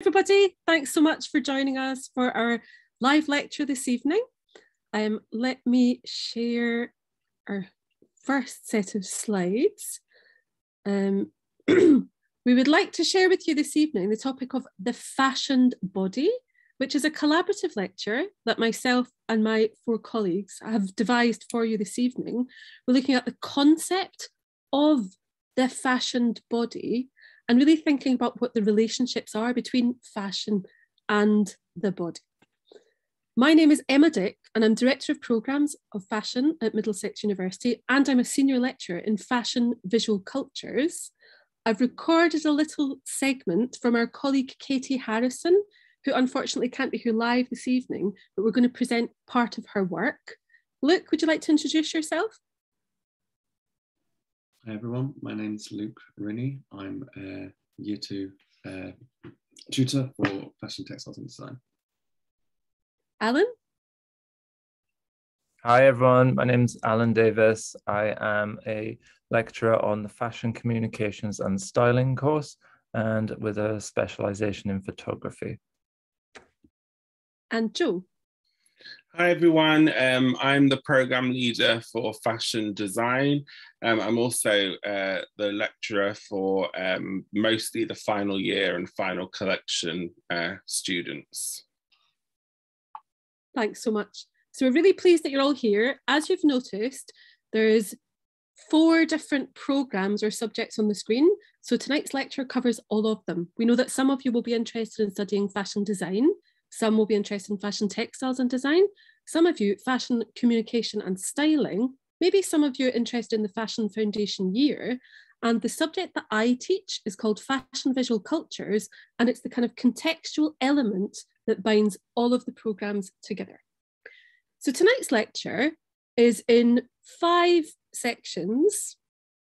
everybody. Thanks so much for joining us for our live lecture this evening. Um, let me share our first set of slides. Um, we would like to share with you this evening the topic of the fashioned body, which is a collaborative lecture that myself and my four colleagues have devised for you this evening. We're looking at the concept of the fashioned body and really thinking about what the relationships are between fashion and the body. My name is Emma Dick, and I'm Director of Programmes of Fashion at Middlesex University, and I'm a Senior Lecturer in Fashion Visual Cultures. I've recorded a little segment from our colleague Katie Harrison, who unfortunately can't be here live this evening, but we're going to present part of her work. Luke, would you like to introduce yourself? Hi everyone, my name is Luke Rinnie. I'm a year two uh, tutor for fashion, textiles and design. Alan? Hi everyone, my name is Alan Davis. I am a lecturer on the Fashion Communications and Styling course and with a specialization in photography. And Joe? Hi everyone, um, I'm the program leader for fashion design. Um, I'm also uh, the lecturer for um, mostly the final year and final collection uh, students. Thanks so much. So we're really pleased that you're all here. As you've noticed, there's four different programs or subjects on the screen. So tonight's lecture covers all of them. We know that some of you will be interested in studying fashion design, some will be interested in fashion textiles and design. Some of you, fashion communication and styling. Maybe some of you are interested in the Fashion Foundation year. And the subject that I teach is called Fashion Visual Cultures, and it's the kind of contextual element that binds all of the programs together. So tonight's lecture is in five sections,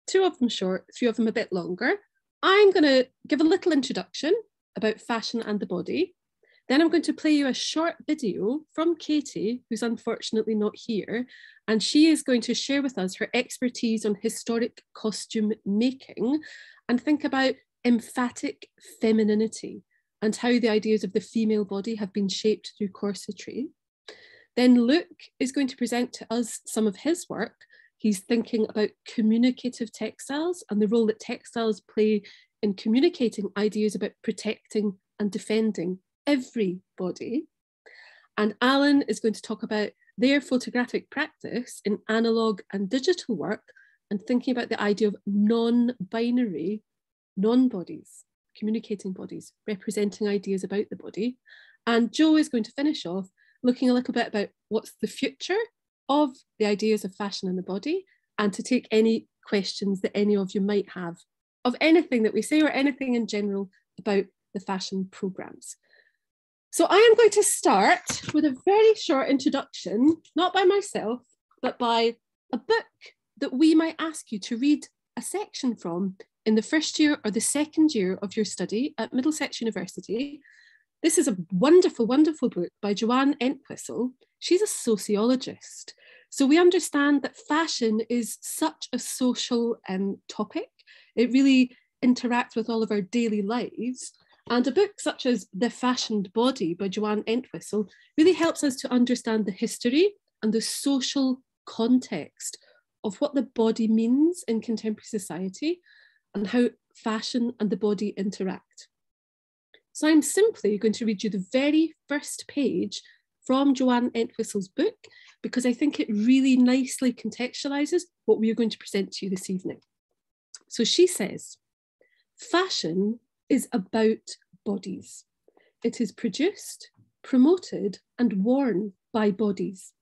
two of them short, three of them a bit longer. I'm going to give a little introduction about fashion and the body. Then I'm going to play you a short video from Katie, who's unfortunately not here, and she is going to share with us her expertise on historic costume making and think about emphatic femininity and how the ideas of the female body have been shaped through corsetry. Then Luke is going to present to us some of his work. He's thinking about communicative textiles and the role that textiles play in communicating ideas about protecting and defending everybody. And Alan is going to talk about their photographic practice in analog and digital work and thinking about the idea of non-binary non-bodies, communicating bodies, representing ideas about the body. And Joe is going to finish off looking a little bit about what's the future of the ideas of fashion and the body and to take any questions that any of you might have of anything that we say or anything in general about the fashion programs. So I am going to start with a very short introduction, not by myself, but by a book that we might ask you to read a section from in the first year or the second year of your study at Middlesex University. This is a wonderful, wonderful book by Joanne Entwistle. She's a sociologist. So we understand that fashion is such a social um, topic. It really interacts with all of our daily lives. And a book such as The Fashioned Body by Joanne Entwistle really helps us to understand the history and the social context of what the body means in contemporary society and how fashion and the body interact. So I'm simply going to read you the very first page from Joanne Entwistle's book because I think it really nicely contextualizes what we are going to present to you this evening. So she says, fashion is about bodies. It is produced, promoted, and worn by bodies.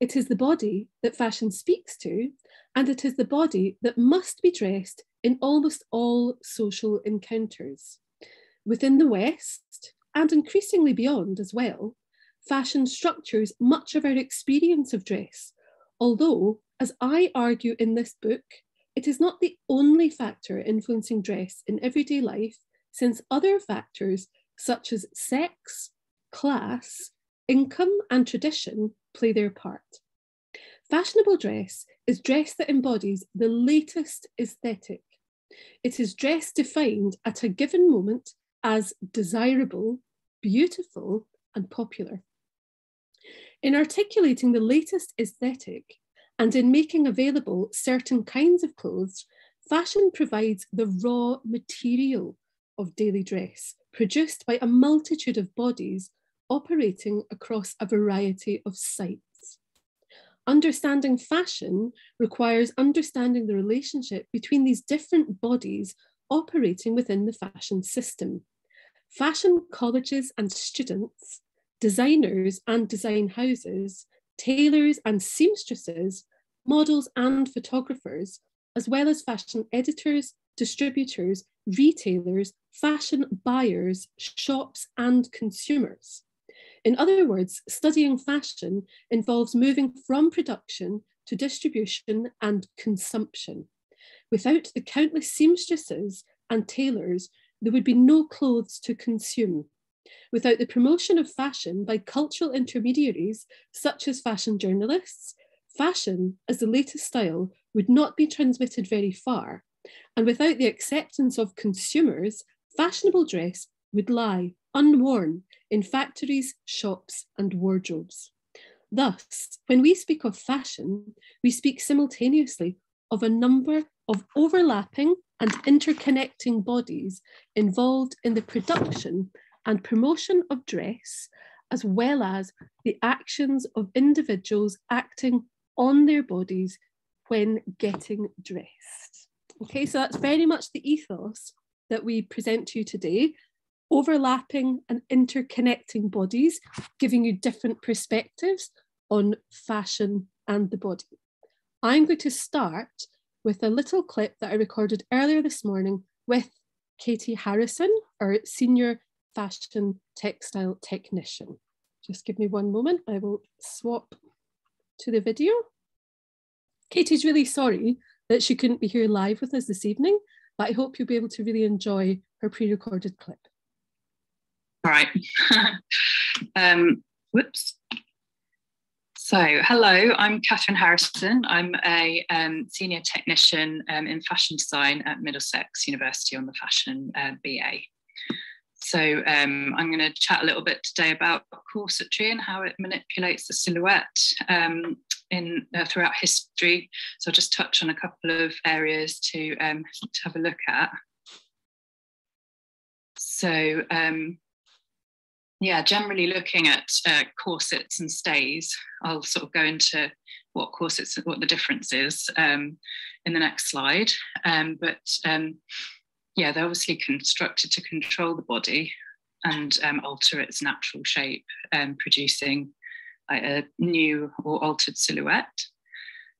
It is the body that fashion speaks to, and it is the body that must be dressed in almost all social encounters. Within the West, and increasingly beyond as well, fashion structures much of our experience of dress, although, as I argue in this book, it is not the only factor influencing dress in everyday life, since other factors such as sex, class, income, and tradition play their part. Fashionable dress is dress that embodies the latest aesthetic. It is dress defined at a given moment as desirable, beautiful, and popular. In articulating the latest aesthetic and in making available certain kinds of clothes, fashion provides the raw material of daily dress, produced by a multitude of bodies operating across a variety of sites. Understanding fashion requires understanding the relationship between these different bodies operating within the fashion system. Fashion colleges and students, designers and design houses, tailors and seamstresses, models and photographers, as well as fashion editors, distributors, retailers, fashion buyers, shops, and consumers. In other words, studying fashion involves moving from production to distribution and consumption. Without the countless seamstresses and tailors, there would be no clothes to consume. Without the promotion of fashion by cultural intermediaries such as fashion journalists, fashion as the latest style would not be transmitted very far. And without the acceptance of consumers, fashionable dress would lie unworn in factories, shops, and wardrobes. Thus, when we speak of fashion, we speak simultaneously of a number of overlapping and interconnecting bodies involved in the production and promotion of dress, as well as the actions of individuals acting on their bodies when getting dressed. Okay, so that's very much the ethos that we present to you today overlapping and interconnecting bodies, giving you different perspectives on fashion and the body. I'm going to start with a little clip that I recorded earlier this morning with Katie Harrison, our senior fashion textile technician. Just give me one moment, I will swap to the video. Katie's really sorry that she couldn't be here live with us this evening, but I hope you'll be able to really enjoy her pre-recorded clip. All right. um, whoops. So, hello, I'm Catherine Harrison. I'm a um, senior technician um, in fashion design at Middlesex University on the fashion uh, BA. So, um, I'm going to chat a little bit today about corsetry and how it manipulates the silhouette um, in uh, throughout history. So, I'll just touch on a couple of areas to, um, to have a look at. So, um, yeah, generally looking at uh, corsets and stays, I'll sort of go into what corsets, what the difference is um, in the next slide. Um, but um, yeah, they're obviously constructed to control the body and um, alter its natural shape, um, producing a new or altered silhouette.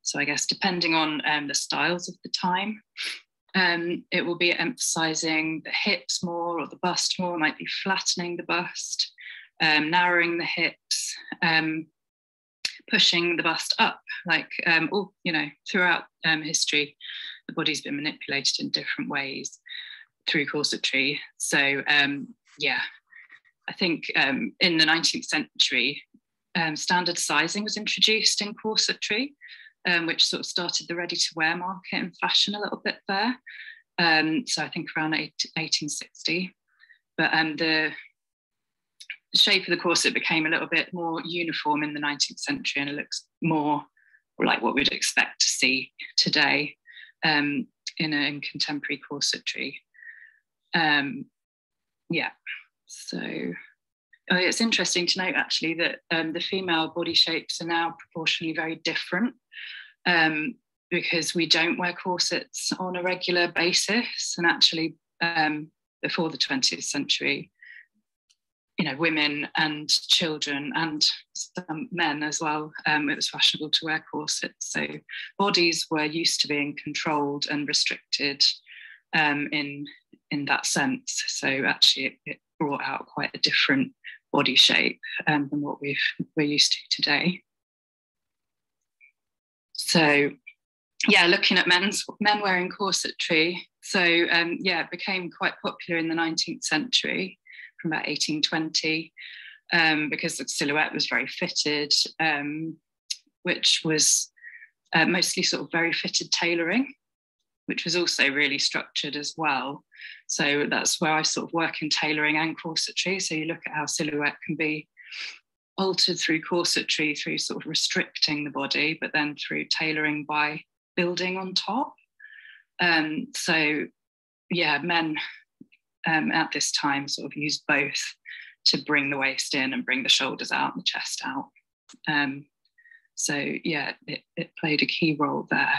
So I guess depending on um, the styles of the time, um, it will be emphasizing the hips more or the bust more, might be flattening the bust, um, narrowing the hips, um, pushing the bust up, like um, all, you know, throughout um, history, the body's been manipulated in different ways through corsetry. So yeah, I think in the 19th century, standard sizing was introduced in corsetry um, which sort of started the ready to wear market in fashion a little bit there. Um, so I think around 1860. But um, the shape of the corset became a little bit more uniform in the 19th century and it looks more like what we'd expect to see today um, in, a, in contemporary corsetry. Um, yeah, so it's interesting to note actually that um, the female body shapes are now proportionally very different um, because we don't wear corsets on a regular basis. And actually, um, before the 20th century, you know, women and children and some men as well, um, it was fashionable to wear corsets. So bodies were used to being controlled and restricted um, in in that sense. So actually, it, it, brought out quite a different body shape um, than what we've we're used to today. So yeah, looking at men's men wearing corsetry. So um, yeah, it became quite popular in the 19th century from about 1820 um, because the silhouette was very fitted, um, which was uh, mostly sort of very fitted tailoring. Which was also really structured as well. So that's where I sort of work in tailoring and corsetry. So you look at how silhouette can be altered through corsetry, through sort of restricting the body, but then through tailoring by building on top. Um, so yeah, men um, at this time sort of used both to bring the waist in and bring the shoulders out and the chest out. Um, so yeah, it, it, played a key role there.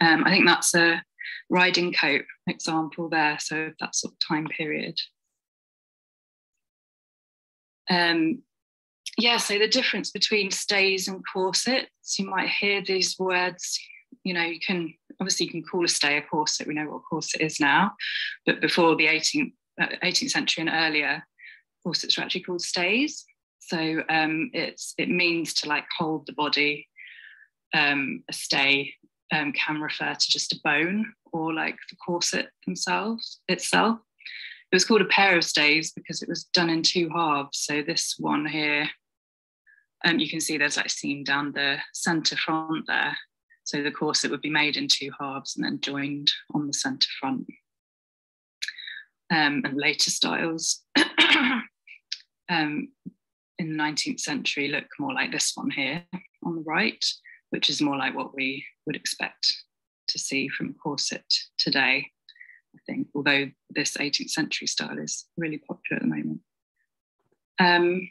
Um, I think that's a riding coat example there, so that sort of time period. Um, yeah, so the difference between stays and corsets, you might hear these words, you know, you can obviously you can call a stay a corset, we know what a corset is now, but before the 18th, 18th uh, century and earlier, corsets were actually called stays. So um, it's it means to like hold the body. Um, a stay um, can refer to just a bone or like the corset themselves itself. It was called a pair of stays because it was done in two halves. So this one here, um, you can see there's like seam down the centre front there. So the corset would be made in two halves and then joined on the centre front. Um, and later styles um, in the 19th century look more like this one here on the right, which is more like what we would expect to see from corset today, I think, although this 18th century style is really popular at the moment. Um,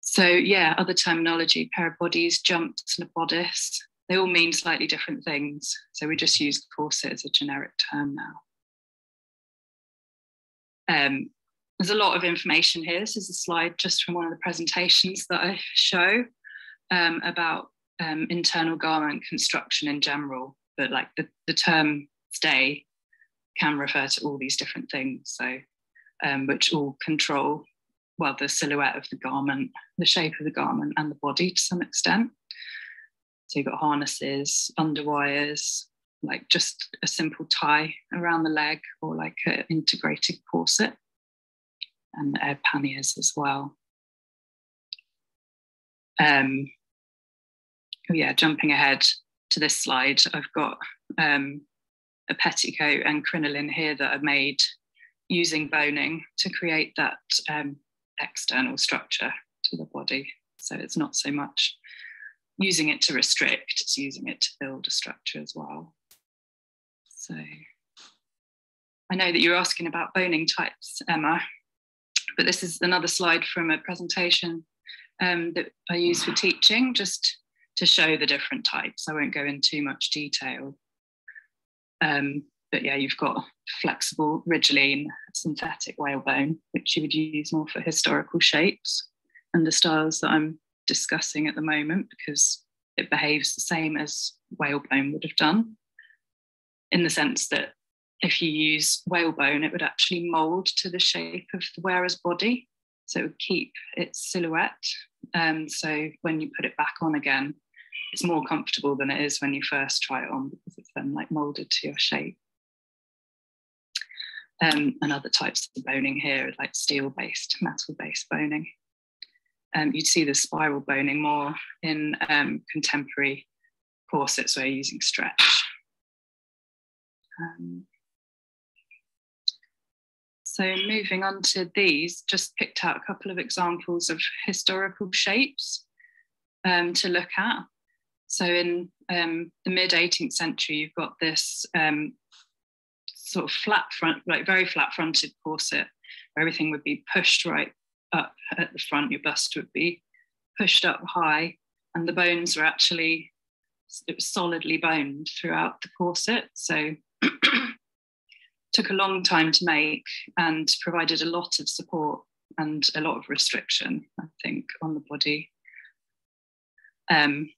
so yeah, other terminology, pair of bodies, jumps, and a bodice, they all mean slightly different things. So we just use corset as a generic term now. Um, there's a lot of information here. This is a slide just from one of the presentations that I show um, about um, internal garment construction in general, but like the, the term stay can refer to all these different things, so um, which all control well the silhouette of the garment, the shape of the garment, and the body to some extent. So you've got harnesses, underwires, like just a simple tie around the leg, or like an integrated corset and air panniers as well. Um, yeah, jumping ahead to this slide, I've got um, a petticoat and crinoline here that are made using boning to create that um, external structure to the body. So it's not so much using it to restrict, it's using it to build a structure as well. So I know that you're asking about boning types, Emma, but this is another slide from a presentation um, that I use for teaching, just to show the different types. I won't go into too much detail. Um, but yeah, you've got flexible Rigilene synthetic whalebone, which you would use more for historical shapes and the styles that I'm discussing at the moment because it behaves the same as whalebone would have done in the sense that if you use whalebone, it would actually mold to the shape of the wearer's body. So it would keep its silhouette. Um, so when you put it back on again, it's more comfortable than it is when you first try it on because it's then like molded to your shape. Um, and other types of boning here, like steel-based, metal-based boning. Um, you'd see the spiral boning more in um, contemporary corsets where you're using stretch. Um, so moving on to these, just picked out a couple of examples of historical shapes um, to look at. So in um, the mid 18th century, you've got this um, sort of flat front, like very flat fronted corset, where everything would be pushed right up at the front, your bust would be pushed up high, and the bones were actually it was solidly boned throughout the corset. So took a long time to make and provided a lot of support and a lot of restriction, I think, on the body. Um,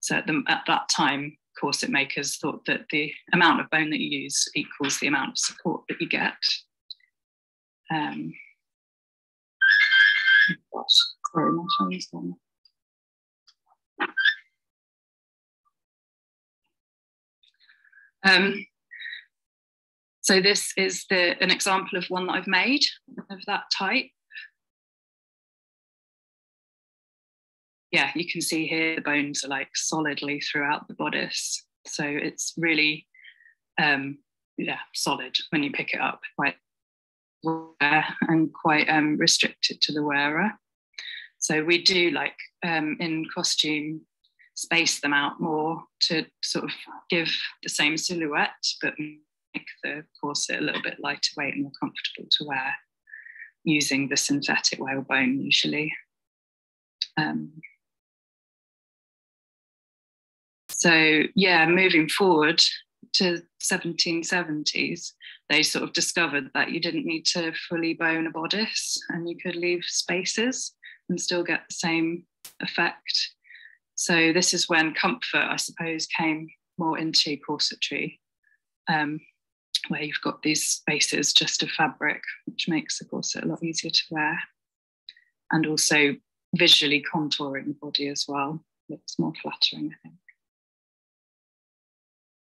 so at, the, at that time, corset makers thought that the amount of bone that you use equals the amount of support that you get. Um. Um, so this is the, an example of one that I've made of that type. yeah, you can see here the bones are like solidly throughout the bodice. So it's really, um, yeah, solid when you pick it up, quite and quite um, restricted to the wearer. So we do like um, in costume space them out more to sort of give the same silhouette, but the corset a little bit lighter weight and more comfortable to wear using the synthetic whalebone usually. Um, so yeah, moving forward to 1770s, they sort of discovered that you didn't need to fully bone a bodice and you could leave spaces and still get the same effect. So this is when comfort, I suppose, came more into corsetry. Um, where you've got these spaces just of fabric, which makes the corset a lot easier to wear. And also visually contouring the body as well. Looks more flattering, I think.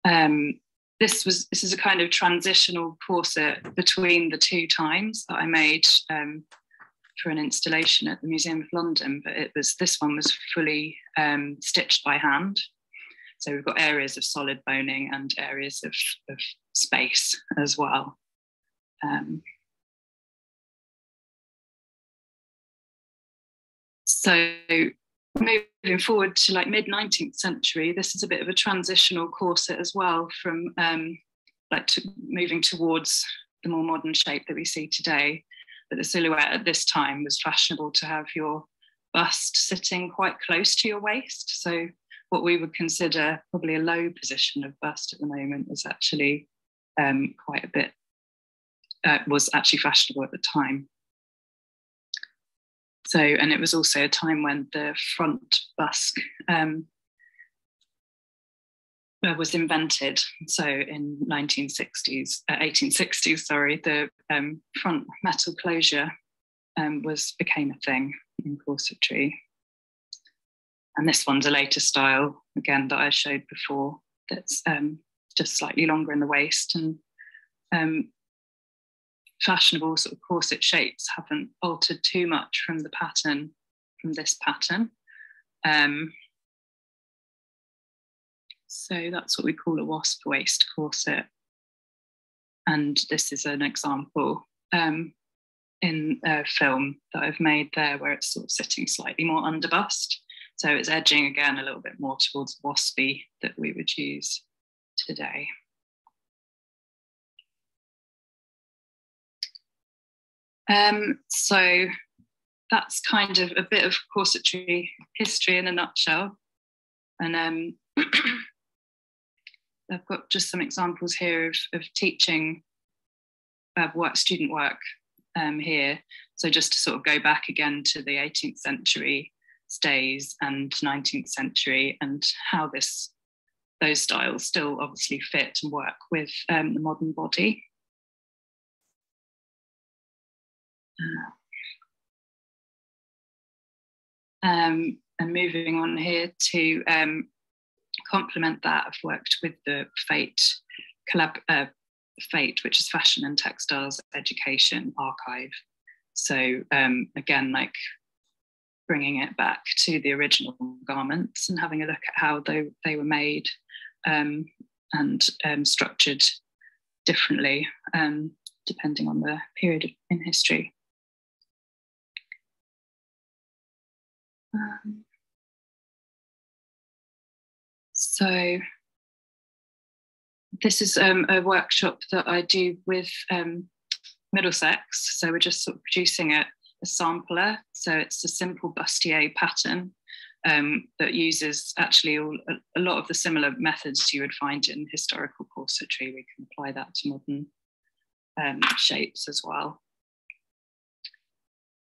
Um, this was this is a kind of transitional corset between the two times that I made um, for an installation at the Museum of London, but it was this one was fully um, stitched by hand. So we've got areas of solid boning and areas of, of space as well. Um, so moving forward to like mid 19th century, this is a bit of a transitional corset as well from um, like to moving towards the more modern shape that we see today. But the silhouette at this time was fashionable to have your bust sitting quite close to your waist. So what we would consider probably a low position of bust at the moment is actually um, quite a bit, uh, was actually fashionable at the time. So, and it was also a time when the front busk um, uh, was invented. So in 1960s, uh, 1860s, sorry, the um, front metal closure um, was became a thing in corsetry. And this one's a later style, again, that I showed before, that's um, just slightly longer in the waist. And um, fashionable sort of corset shapes haven't altered too much from the pattern, from this pattern. Um, so that's what we call a wasp waist corset. And this is an example um, in a film that I've made there where it's sort of sitting slightly more under bust. So it's edging again a little bit more towards waspy that we would use today. Um, so that's kind of a bit of corsetry history in a nutshell. And um, I've got just some examples here of, of teaching uh, work, student work um, here. So just to sort of go back again to the 18th century stays and 19th century and how this those styles still obviously fit and work with um, the modern body. Um, and moving on here to um, complement that, I've worked with the FATE collab, uh, FATE, which is Fashion and Textiles Education Archive. So um, again, like bringing it back to the original garments and having a look at how they, they were made um, and um, structured differently um, depending on the period in history. Um, so this is um, a workshop that I do with Middlesex. So we're just sort of producing a, a sampler. So it's a simple bustier pattern um, that uses actually all, a, a, lot of the similar methods you would find in historical corsetry. We can apply that to modern um, shapes as well.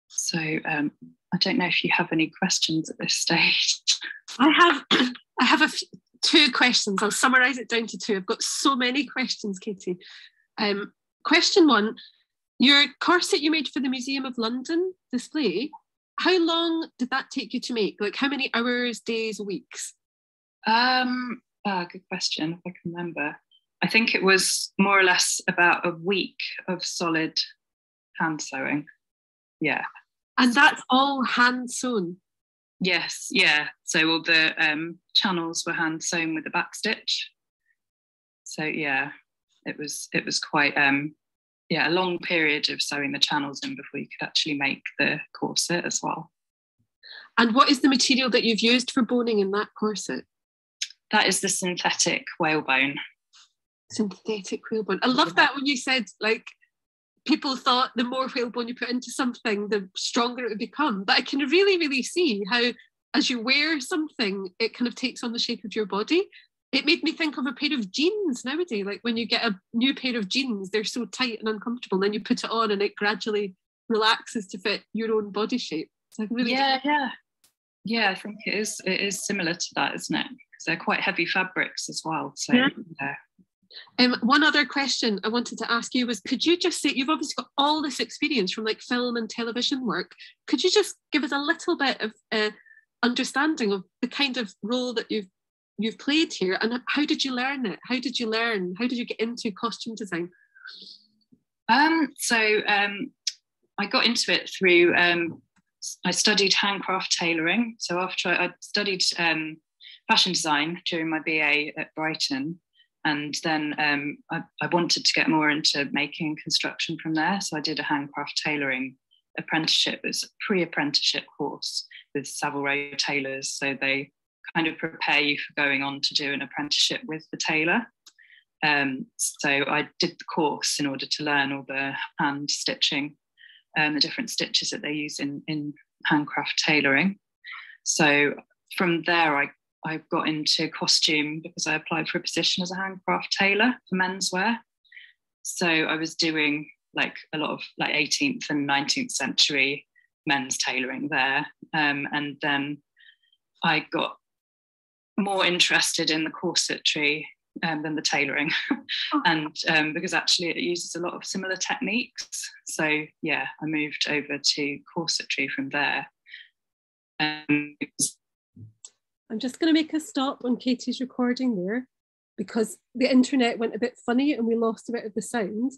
So um, I don't know if you have any questions at this stage. I have, I have a two questions. I'll summarise it down to two. I've got so many questions, Katie. Um, question one: Your corset you made for the Museum of London display. How long did that take you to make? Like how many hours, days, weeks? Um, ah, good question. If I can remember, I think it was more or less about a week of solid hand sewing. Yeah. And that's all hand sewn. Yes, yeah. So all the um, channels were hand sewn with the back stitch. So yeah, it was it was quite um, yeah a long period of sewing the channels in before you could actually make the corset as well. And what is the material that you've used for boning in that corset? That is the synthetic whalebone. Synthetic whalebone. I love that when you said like people thought the more whalebone you put into something, the stronger it would become. But I can really, really see how as you wear something, it kind of takes on the shape of your body. It made me think of a pair of jeans nowadays. Like when you get a new pair of jeans, they're so tight and uncomfortable. Then you put it on and it gradually relaxes to fit your own body shape. So really yeah, yeah. Yeah, I think it is it is similar to that, isn't it? Because they're quite heavy fabrics as well. So yeah. yeah. Um, one other question I wanted to ask you was could you just say you've obviously got all this experience from like film and television work could you just give us a little bit of uh, understanding of the kind of role that you've you've played here and how did you learn it how did you learn how did you get into costume design um, so um, I got into it through um, I studied handcraft tailoring so after I, I studied um, fashion design during my BA at Brighton and then um, I, I, wanted to get more into making construction from there. So I did a handcraft tailoring apprenticeship. It was a pre-apprenticeship course with Savile Row tailors. So they kind of prepare you for going on to do an apprenticeship with the tailor. Um, so I did the course in order to learn all the hand stitching and um, the different stitches that they use in, in handcraft tailoring. So from there, I I got into costume because I applied for a position as a handcraft tailor for menswear. So I was doing like a lot of like 18th and 19th century men's tailoring there. Um, and then I got more interested in the corsetry um, than the tailoring. Oh. and um, because actually it uses a lot of similar techniques. So yeah, I moved over to corsetry from there. Um, I'm just going to make a stop on Katie's recording there because the internet went a bit funny and we lost a bit of the sound.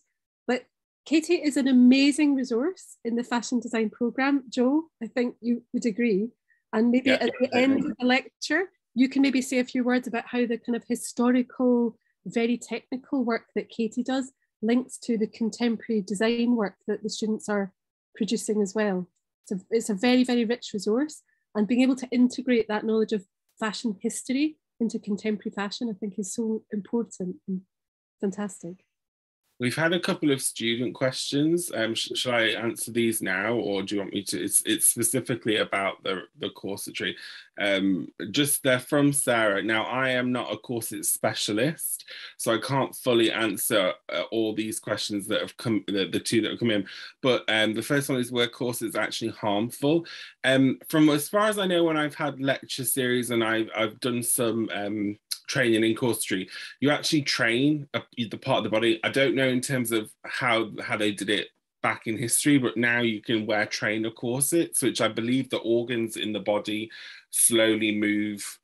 But Katie is an amazing resource in the fashion design program. Joe, I think you would agree. And maybe yeah, at the end of the lecture, you can maybe say a few words about how the kind of historical, very technical work that Katie does links to the contemporary design work that the students are producing as well. So it's a very, very rich resource. And being able to integrate that knowledge of fashion history into contemporary fashion, I think is so important and fantastic. We've had a couple of student questions. Um, sh I answer these now, or do you want me to? It's, it's specifically about the, the corsetry. Um, just they're from Sarah. Now, I am not a corset specialist, so I can't fully answer uh, all these questions that have come, the, the two that have come in. But um, the first one is where corsets actually harmful. Um, from as far as I know, when I've had lecture series and I've, I've done some um, training in corsetry, you actually train a, the part of the body. I don't know in terms of how how they did it back in history, but now you can wear trainer corsets, which I believe the organs in the body slowly move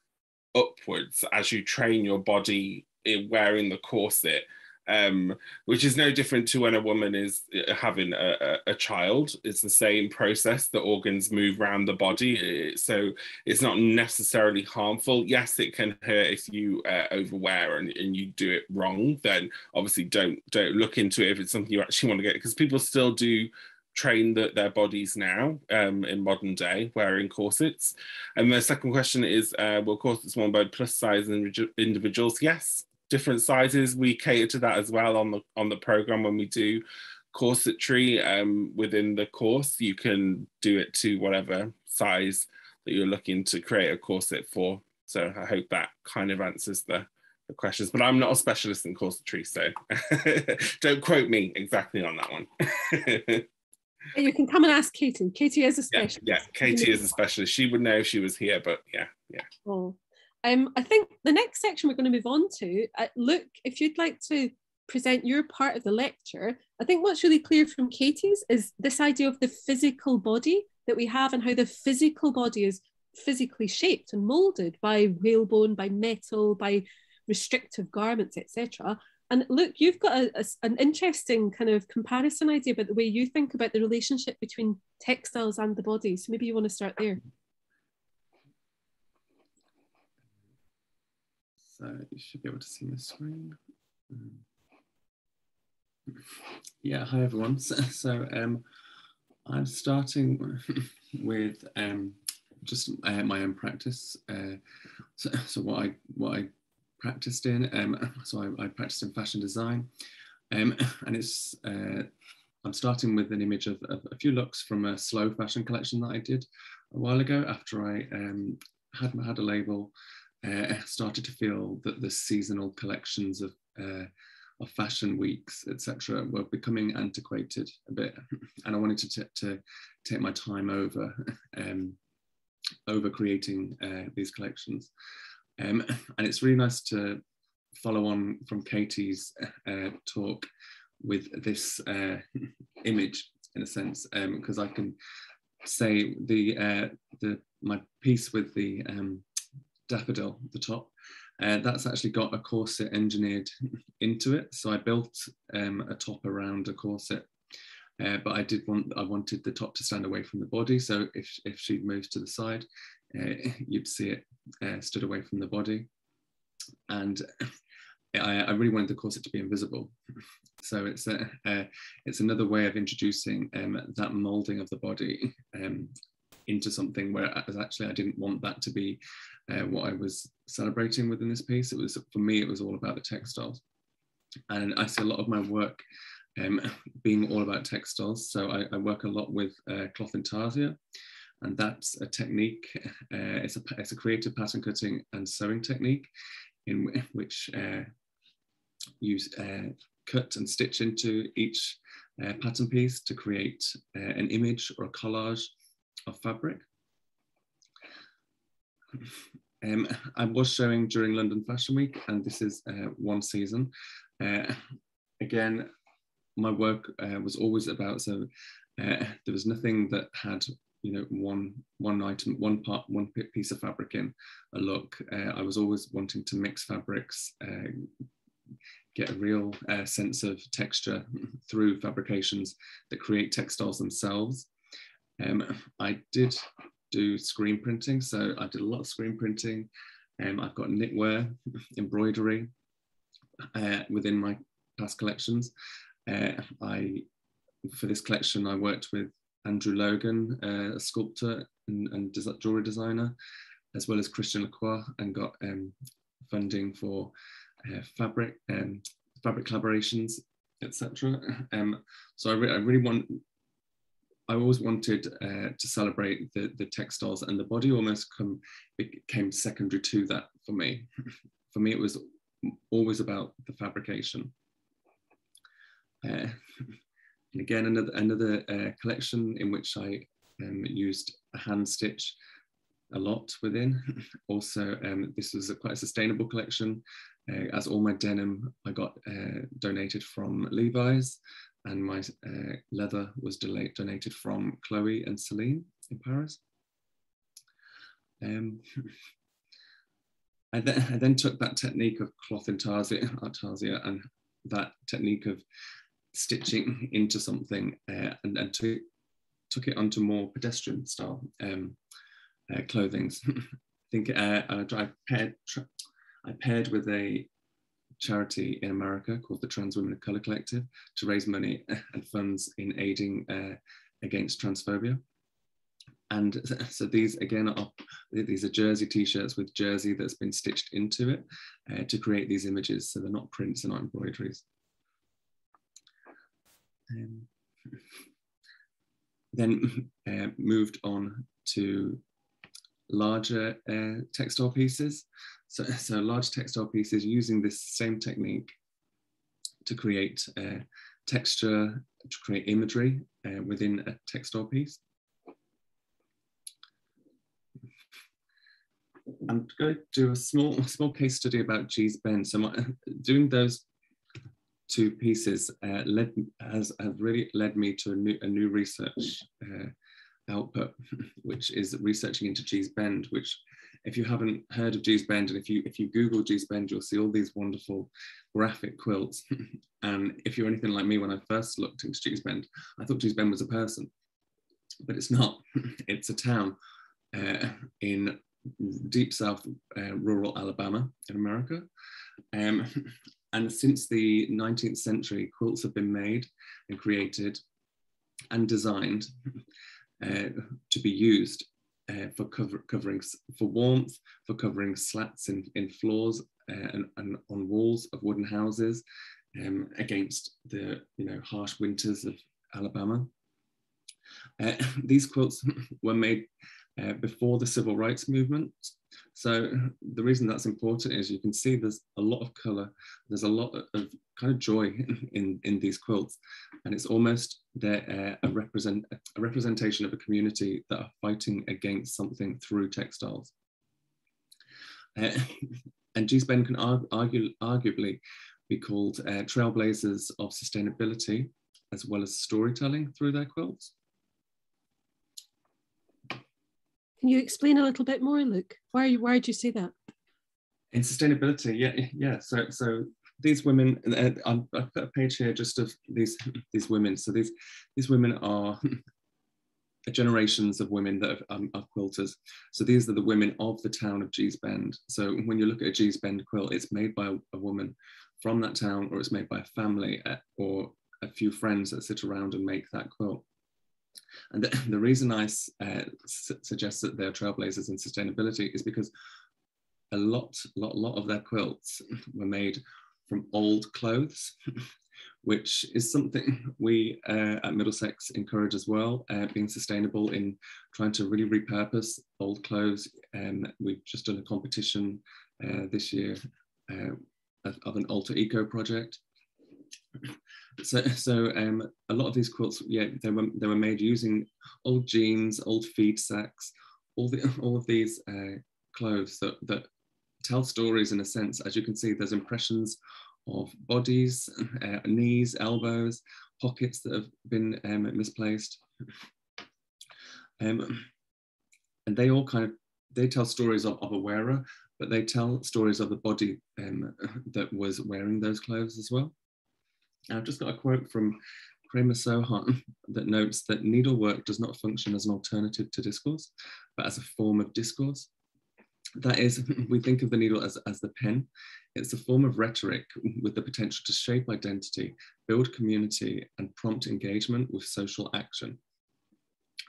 upwards as you train your body in wearing the corset um, which is no different to when a woman is uh, having a, a, a, child. It's the same process. The organs move around the body, so it's not necessarily harmful. Yes, it can hurt if you uh, overwear and, and you do it wrong. Then obviously don't don't look into it if it's something you actually want to get because people still do train the, their bodies now um, in modern day wearing corsets. And the second question is, uh, will corsets worn by plus size individuals? Yes, different sizes. We cater to that as well on the on the program when we do corsetry um, within the course. You can do it to whatever size that you're looking to create a corset for. So I hope that kind of answers the, the questions. But I'm not a specialist in corsetry, so don't quote me exactly on that one. you can come and ask Katie. Katie is a specialist. Yeah, yeah Katie is a specialist. She would know if she was here, but yeah, yeah. Oh, um, I think the next section we're going to move on to, uh, Luke, if you'd like to present your part of the lecture, I think what's really clear from Katie's is this idea of the physical body that we have and how the physical body is physically shaped and molded by whalebone, by metal, by restrictive garments, etc. And Luke, you've got a, a, an interesting kind of comparison idea about the way you think about the relationship between textiles and the body. So maybe you want to start there. So you should be able to see my screen. Um, yeah, hi everyone. So, so um, I'm starting with um, just uh, my own practice. Uh, so, so, what I what I practiced in, um, so I, I, practiced in fashion design, um, and it's uh, I'm starting with an image of, of, a few looks from a slow fashion collection that I did a while ago after I um, had had a label. Uh, started to feel that the seasonal collections of uh, of fashion weeks, etc., were becoming antiquated a bit, and I wanted to, to take my time over um, over creating uh, these collections. Um, and it's really nice to follow on from Katie's uh, talk with this uh, image, in a sense, because um, I can say the uh, the my piece with the um, daffodil at the top uh, that's actually got a corset engineered into it. So I built um, a top around a corset, uh, but I did want I wanted the top to stand away from the body. So if if she moves to the side, uh, you'd see it uh, stood away from the body, and I, I, really wanted the corset to be invisible. So it's a, uh, it's another way of introducing um, that molding of the body um, into something where actually I didn't want that to be uh, what I was celebrating within this piece. It was for me, it was all about the textiles, and I see a lot of my work um, being all about textiles. So I, I work a lot with uh, cloth intarsia, and that's a technique. Uh, it's a it's a creative pattern cutting and sewing technique, in which uh, you uh, cut and stitch into each uh, pattern piece to create an image or a collage of fabric. Um, I was showing during London Fashion Week, and this is uh, one season. Uh, again, my work uh, was always about so uh, there was nothing that had you know one one item, one part, one piece of fabric in a look. Uh, I was always wanting to mix fabrics, uh, get a real sense of texture through fabrications that create textiles themselves. Um, I did do screen printing, so I did a lot of screen printing. Um, I've got knitwear, embroidery uh, within my past collections. Uh, I, for this collection, I worked with Andrew Logan, uh, a sculptor and, and jewelry designer, as well as Christian Lacroix, and got um, funding for uh, fabric um, fabric collaborations, etc. Um, so I, re I, really want I always wanted uh, to celebrate the, the textiles and the body almost come, became secondary to that for me. for me, it was always about the fabrication. Uh, and again, another, another uh, collection in which I um, used a hand stitch a lot within. also, um, this was a quite a sustainable collection. Uh, as all my denim I got uh, donated from Levi's and my uh, leather was donated from Chloe and Celine in Paris. Um, I, then, I, then, took that technique of cloth intarsia, intarsia and that technique of stitching into something uh, and, and took, took it onto more pedestrian style um, uh. I think uh, I, paired, I paired with a charity in America called the Trans Women of Color Collective to raise money and funds in aiding uh, against transphobia. And so these again are these are jersey t-shirts with jersey that's been stitched into it uh, to create these images. So they're not prints, they're not embroideries. Um, then uh, moved on to larger uh, textile pieces. So, so large textile pieces using this same technique to create uh, texture, to create imagery uh, within a textile piece. I'm going to do a small, small case study about Gee's Bend. So my, doing those two pieces uh, led has, really led me to a new, a new research uh, output, which is researching into Gee's Bend, which if you haven't heard of Gee's Bend, and if you if you Google Gee's Bend, you'll see all these wonderful graphic quilts. and if you're anything like me, when I first looked into Gee's Bend, I thought Gee's Bend was a person, but it's not. it's a town uh, in deep south uh, rural Alabama in America. Um, and since the 19th century, quilts have been made and created and designed uh, to be used uh, for cover, covering for warmth, for covering slats in, in floors uh, and, and, on walls of wooden houses um, against the you know harsh winters of Alabama. Uh, these quilts were made uh, before the civil rights movement. So the reason that's important is you can see there's a lot of color, there's a lot of kind of joy in, in these quilts. And it's almost uh, a, represent, a representation of a community that are fighting against something through textiles. Uh, and Gee's Bend can argue, arguably be called uh, trailblazers of sustainability as well as storytelling through their quilts. Can you explain a little bit more, Luke? Why, why did you say that? In sustainability, yeah, yeah. So, so these women, uh, I've put a page here just of these these women. So these these women are generations of women that have, um, are quilters. So these are the women of the town of Gee's Bend. So when you look at a Gee's Bend quilt, it's made by a, a woman from that town, or it's made by a family uh, or a few friends that sit around and make that quilt. And the, the reason I uh, suggest that they're trailblazers in sustainability is because a lot, lot, lot of their quilts were made from old clothes, which is something we uh, at Middlesex encourage as well, uh, being sustainable in trying to really repurpose old clothes. Um, we've just done a competition uh, this year uh, of, of, an alter eco project so so um, a lot of these quilts, yeah, they were they were made using old jeans, old feed sacks, all the all of these uh, clothes that that tell stories in a sense. As you can see, there's impressions of bodies, uh, knees, elbows, pockets that have been um, misplaced, um, and they all kind of they tell stories of, of a wearer, but they tell stories of the body um, that was wearing those clothes as well. I've just got a quote from Kramer Sohan that notes that needlework does not function as an alternative to discourse, but as a form of discourse. That is, we think of the needle as, as the pen. It's a form of rhetoric with the potential to shape identity, build community, and prompt engagement with social action.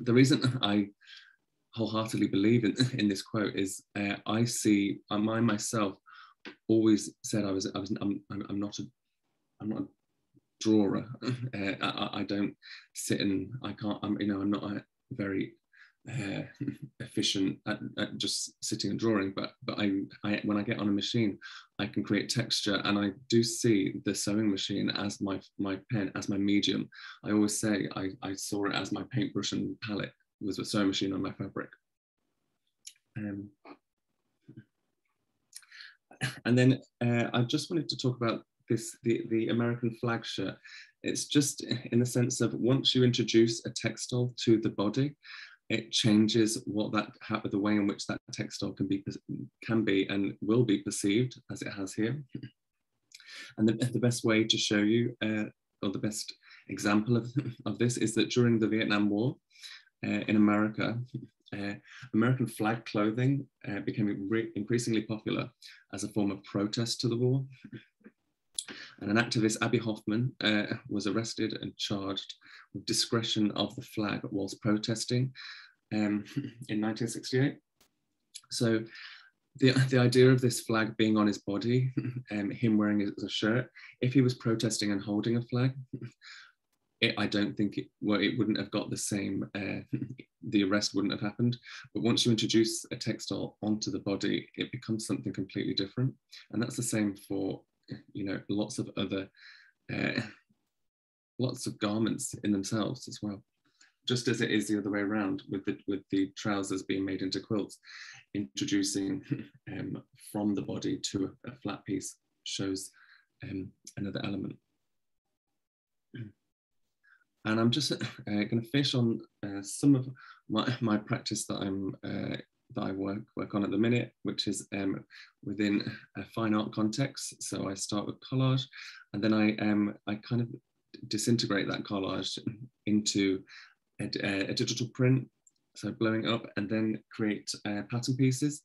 The reason I wholeheartedly believe in, in this quote is uh, I see, I myself always said I was, I was I'm, I'm not a, I'm not drawer. Uh, I, I, don't sit and I can't. I'm you know I'm not a very uh, efficient at, at, just sitting and drawing. But but I, I when I get on a machine, I can create texture, and I do see the sewing machine as my my pen as my medium. I always say I, I saw it as my paintbrush and palette was a sewing machine on my fabric. Um, and then uh, I just wanted to talk about this the, the American flag shirt. It's just in the sense of once you introduce a textile to the body, it changes what that the way in which that textile can be can be and will be perceived as it has here. And the, the best way to show you, uh, or the best example of, of this, is that during the Vietnam War uh, in America, uh, American flag clothing uh, became increasingly popular as a form of protest to the war. And an activist, Abbie Hoffman, uh, was arrested and charged with discretion of the flag whilst protesting um, in 1968. So the, the idea of this flag being on his body, um, him wearing it as a shirt, if he was protesting and holding a flag, it, I don't think it, well, it wouldn't have got the same, uh, the arrest wouldn't have happened. But once you introduce a textile onto the body, it becomes something completely different. And that's the same for you know, lots of other, uh, lots of garments in themselves as well. Just as it is the other way around with the, with the trousers being made into quilts, introducing um, from the body to a, a flat piece shows um, another element. And I'm just uh, going to fish on uh, some of my, my practice that I'm uh, that I work work on at the minute, which is um, within a fine art context. So I start with collage, and then I um, I kind of disintegrate that collage into a, a digital print so blowing up and then create uh, pattern pieces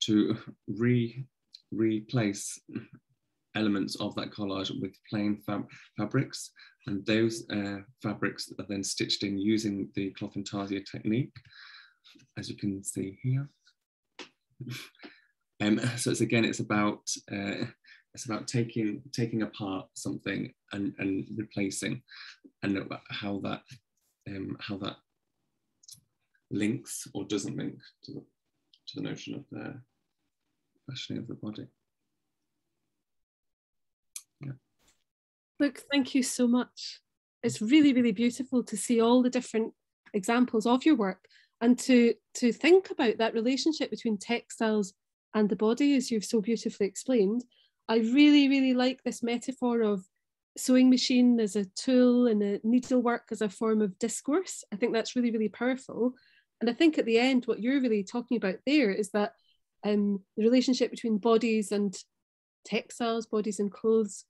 to re replace elements of that collage with plain fab fabrics and those uh, fabrics are then stitched in using the cloth intarsia technique as you can see here um, so it's again it's about uh, it's about taking taking apart something and, and replacing and how that um, how that links or doesn't link to the, to the notion of the fashioning of the body. Yeah. Look, thank you so much. It's really, really beautiful to see all the different examples of your work and to, to think about that relationship between textiles and the body, as you've so beautifully explained. I really, really like this metaphor of sewing machine as a tool and a needlework as a form of discourse. I think that's really, really powerful. And I think at the end, what you're really talking about there is that um, the relationship between bodies and textiles, bodies and clothes,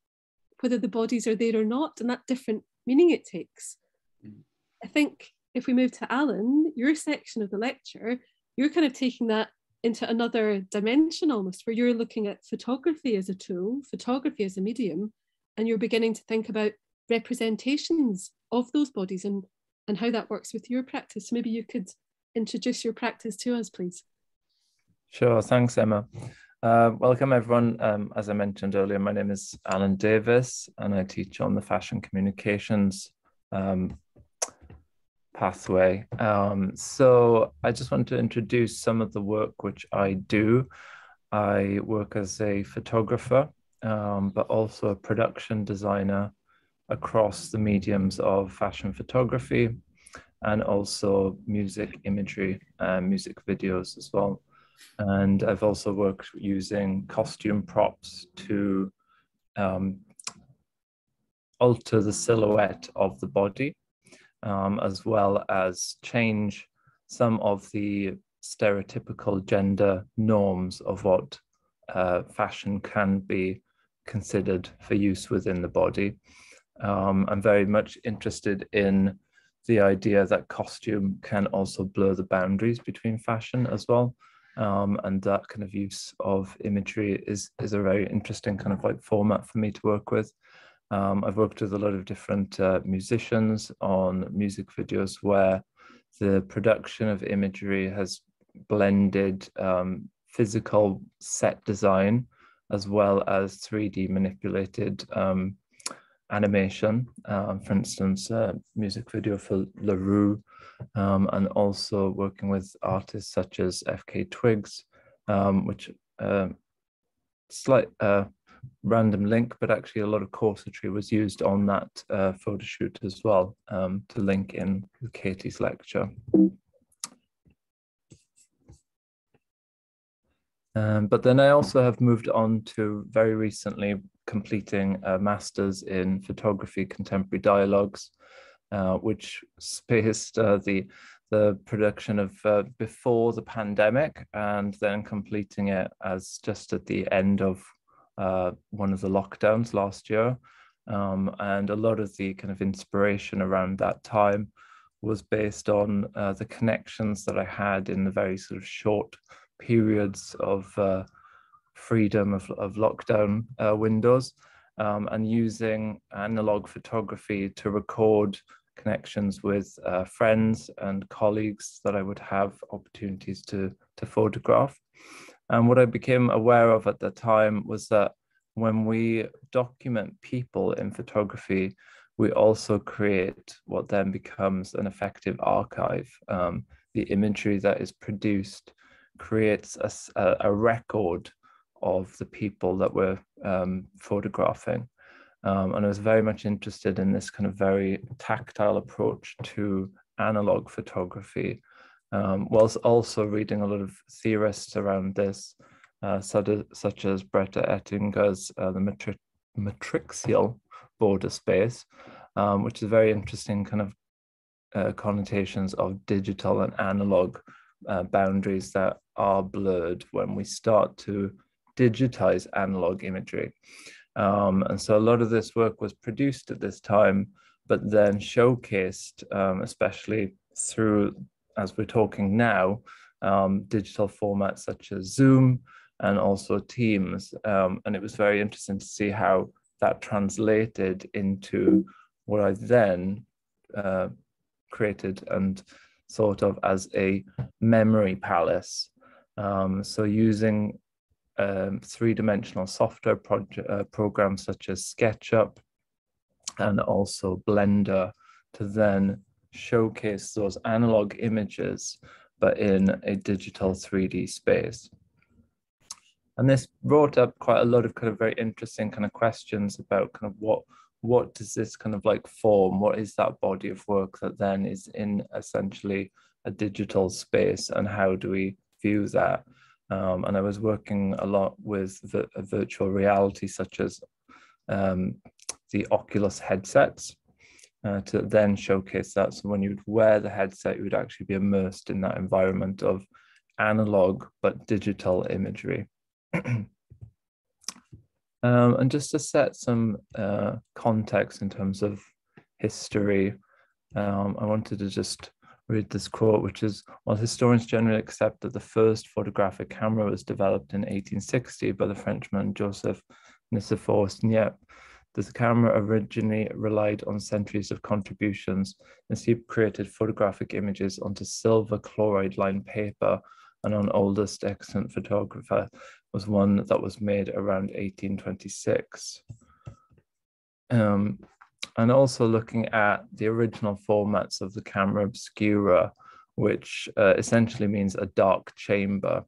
whether the bodies are there or not, and that different meaning it takes. Mm. I think if we move to Alan, your section of the lecture, you're kind of taking that into another dimension almost, where you're looking at photography as a tool, photography as a medium, and you're beginning to think about representations of those bodies and, and how that works with your practice. Maybe you could introduce your practice to us, please. Sure, thanks, Emma. Uh, welcome, everyone. Um, as I mentioned earlier, my name is Alan Davis, and I teach on the fashion communications um, pathway. Um, so I just want to introduce some of the work which I do. I work as a photographer, um, but also a production designer across the mediums of fashion photography and also music imagery and music videos as well. And I've also worked using costume props to um, alter the silhouette of the body, um, as well as change some of the stereotypical gender norms of what uh, fashion can be considered for use within the body. Um, I'm very much interested in the idea that costume can also blur the boundaries between fashion as well. Um, and that kind of use of imagery is is a very interesting kind of like format for me to work with. Um, I've worked with a lot of different uh, musicians on music videos where the production of imagery has blended um, physical set design as well as 3D manipulated um, animation. Um, for instance, uh, music video for La Roux um, and also working with artists such as FKA Twigs, um, which uh, slight uh, random link, but actually a lot of corsetry was used on that uh, photo shoot as well um, to link in with Katie's lecture. Um, but then I also have moved on to very recently completing a master's in photography contemporary dialogues uh, which spaced uh, the the production of uh, before the pandemic and then completing it as just at the end of uh, one of the lockdowns last year. Um, and a lot of the kind of inspiration around that time was based on uh, the connections that I had in the very sort of short periods of uh, freedom of, of lockdown windows um, and using analog photography to record connections with uh, friends and colleagues that I would have opportunities to, to photograph. And what I became aware of at the time was that when we document people in photography, we also create what then becomes an effective archive. Um, the imagery that is produced creates a, a record of the people that we're um, photographing. Um, and I was very much interested in this kind of very tactile approach to analog photography, um, whilst also reading a lot of theorists around this, uh, such, as, such as Bracha Ettinger's uh, The Matri Matrixial Border Space, um, which is very interesting kind of uh, connotations of digital and analog uh, boundaries that are blurred when we start to digitize analog imagery. Um, and so a lot of this work was produced at this time, but then showcased, um, especially through as we're talking now, um, digital formats such as Zoom and also Teams. Um, and it was very interesting to see how that translated into what I then uh, created and thought of as a memory palace. Um, so using um, three-dimensional software uh, programs such as SketchUp and also Blender to then showcase those analog images, but in a digital 3D space. And this brought up quite a lot of kind of very interesting kind of questions about kind of what what does this kind of like form? What is that body of work that then is in essentially a digital space and how do we view that? Um, and I was working a lot with the, virtual reality such as um, the Oculus headsets uh, to then showcase that. So when you'd wear the headset, you would actually be immersed in that environment of analog but digital imagery. um, and just to set some uh, context in terms of history, um, I wanted to just read this quote, which is, while historians generally accept that the first photographic camera was developed in 1860 by the Frenchman Joseph Nicephorus Niepce, the camera originally relied on centuries of contributions. Niepce created photographic images onto silver chloride lined paper and on oldest extant photographer was one that was made around 1826. Um, and also looking at the original formats of the camera obscura, which uh, essentially means a dark chamber,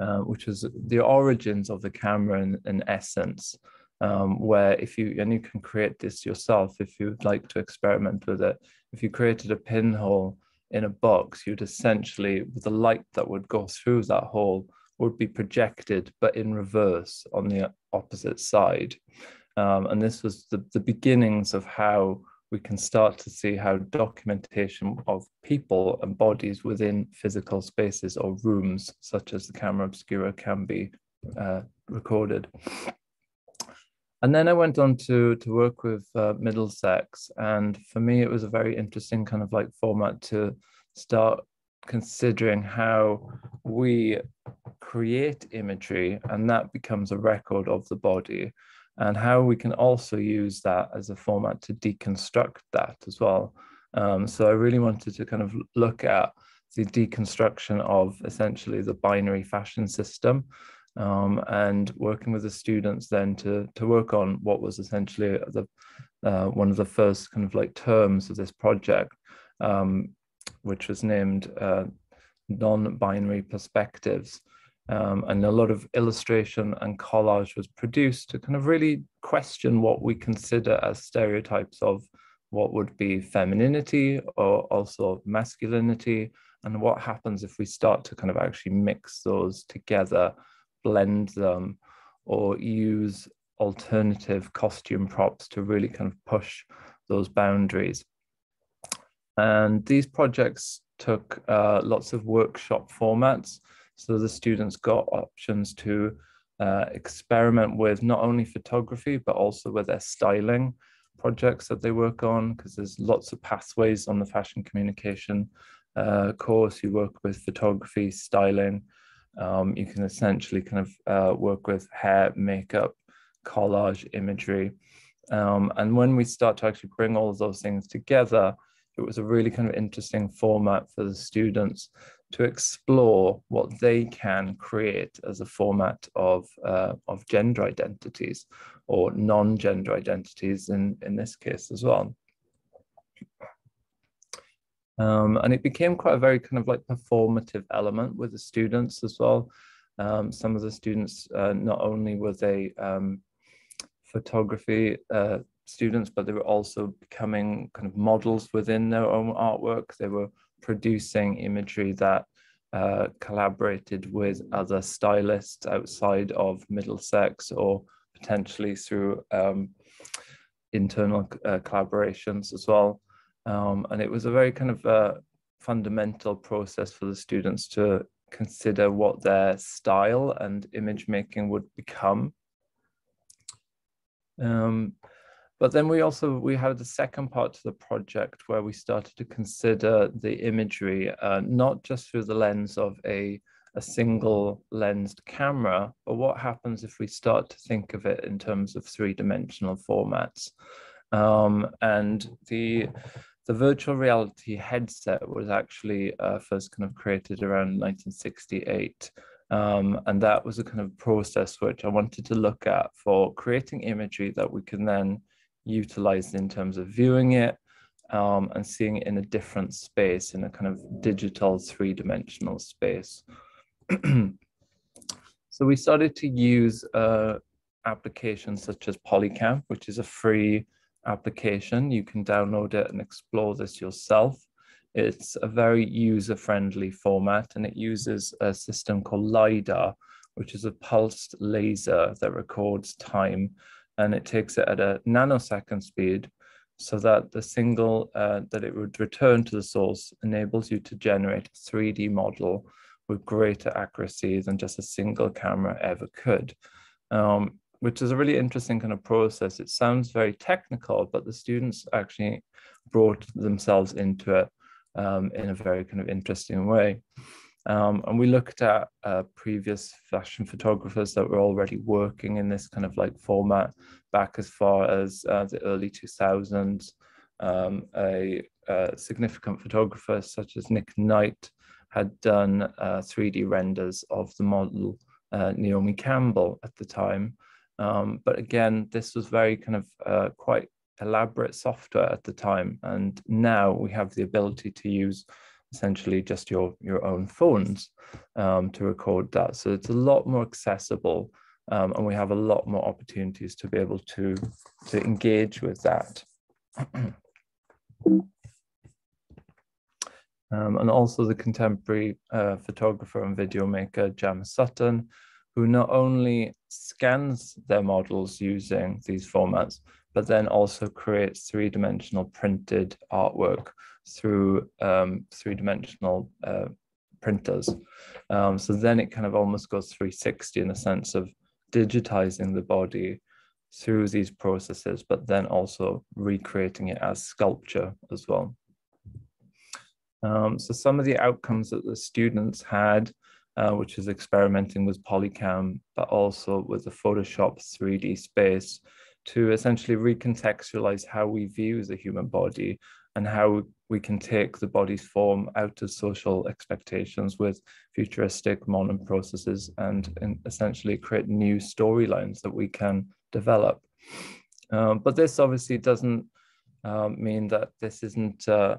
uh, which is the origins of the camera in, in essence, um, where if you, and you can create this yourself if you'd like to experiment with it, if you created a pinhole in a box, you'd essentially, with the light that would go through that hole, would be projected, but in reverse on the opposite side. Um, and this was the, the beginnings of how we can start to see how documentation of people and bodies within physical spaces or rooms, such as the camera obscura, can be uh, recorded. And then I went on to to work with uh, Middlesex, and for me, it was a very interesting kind of like format to start considering how we create imagery, and that becomes a record of the body and how we can also use that as a format to deconstruct that as well. Um, so I really wanted to kind of look at the deconstruction of essentially the binary fashion system um, and working with the students then to, to work on what was essentially the, uh, one of the first kind of like terms of this project, um, which was named uh, non-binary perspectives. Um, and a lot of illustration and collage was produced to kind of really question what we consider as stereotypes of what would be femininity or also masculinity and what happens if we start to kind of actually mix those together blend them or use alternative costume props to really kind of push those boundaries and these projects took uh, lots of workshop formats so the students got options to uh, experiment with not only photography, but also with their styling projects that they work on, because there's lots of pathways on the fashion communication uh, course. You work with photography, styling. Um, you can essentially kind of uh, work with hair, makeup, collage, imagery. Um, and when we start to actually bring all of those things together, it was a really kind of interesting format for the students to explore what they can create as a format of, uh, of gender identities or non-gender identities in, in this case as well. Um, and it became quite a very kind of like performative element with the students as well. Um, some of the students, uh, not only were they um, photography uh, students, but they were also becoming kind of models within their own artwork. They were producing imagery that uh, collaborated with other stylists outside of Middlesex or potentially through um, internal uh, collaborations as well. Um, and it was a very kind of uh, fundamental process for the students to consider what their style and image making would become. Um, but then we also we had the second part to the project where we started to consider the imagery uh, not just through the lens of a a single lensed camera, but what happens if we start to think of it in terms of three dimensional formats? Um, and the the virtual reality headset was actually uh, first kind of created around 1968. Um, and that was a kind of process which I wanted to look at for creating imagery that we can then utilize in terms of viewing it um, and seeing it in a different space, in a kind of digital three dimensional space. so we started to use uh, applications such as Polycam, which is a free application. You can download it and explore this yourself. It's a very user-friendly format and it uses a system called LiDAR, which is a pulsed laser that records time and it takes it at a nanosecond speed so that the single uh, that it would return to the source enables you to generate a 3D model with greater accuracy than just a single camera ever could. Um, which is a really interesting kind of process. It sounds very technical, but the students actually brought themselves into it um, in a very kind of interesting way. Um, and we looked at uh, previous fashion photographers that were already working in this kind of like format back as far as uh, the early 2000s. Um, a, a, significant photographer such as Nick Knight had done uh, 3D renders of the model uh, Naomi Campbell at the time. Um, but again, this was very kind of uh, quite elaborate software at the time. And now we have the ability to use essentially just your, your own phones um, to record that. So it's a lot more accessible um, and we have a lot more opportunities to be able to, to engage with that. Um, and also the contemporary uh, photographer and video maker Jam Sutton, who not only scans their models using these formats, but then also creates three-dimensional printed artwork through um, three-dimensional uh, printers. Um, so then it kind of almost goes 360 in the sense of digitizing the body through these processes, but then also recreating it as sculpture as well. Um, so some of the outcomes that the students had uh, which is experimenting with Polycam, but also with the Photoshop 3D space to essentially recontextualize how we view the human body and how we can take the body's form out of social expectations with futuristic modern processes and, and essentially create new storylines that we can develop. Um, but this obviously doesn't um, mean that this isn't uh,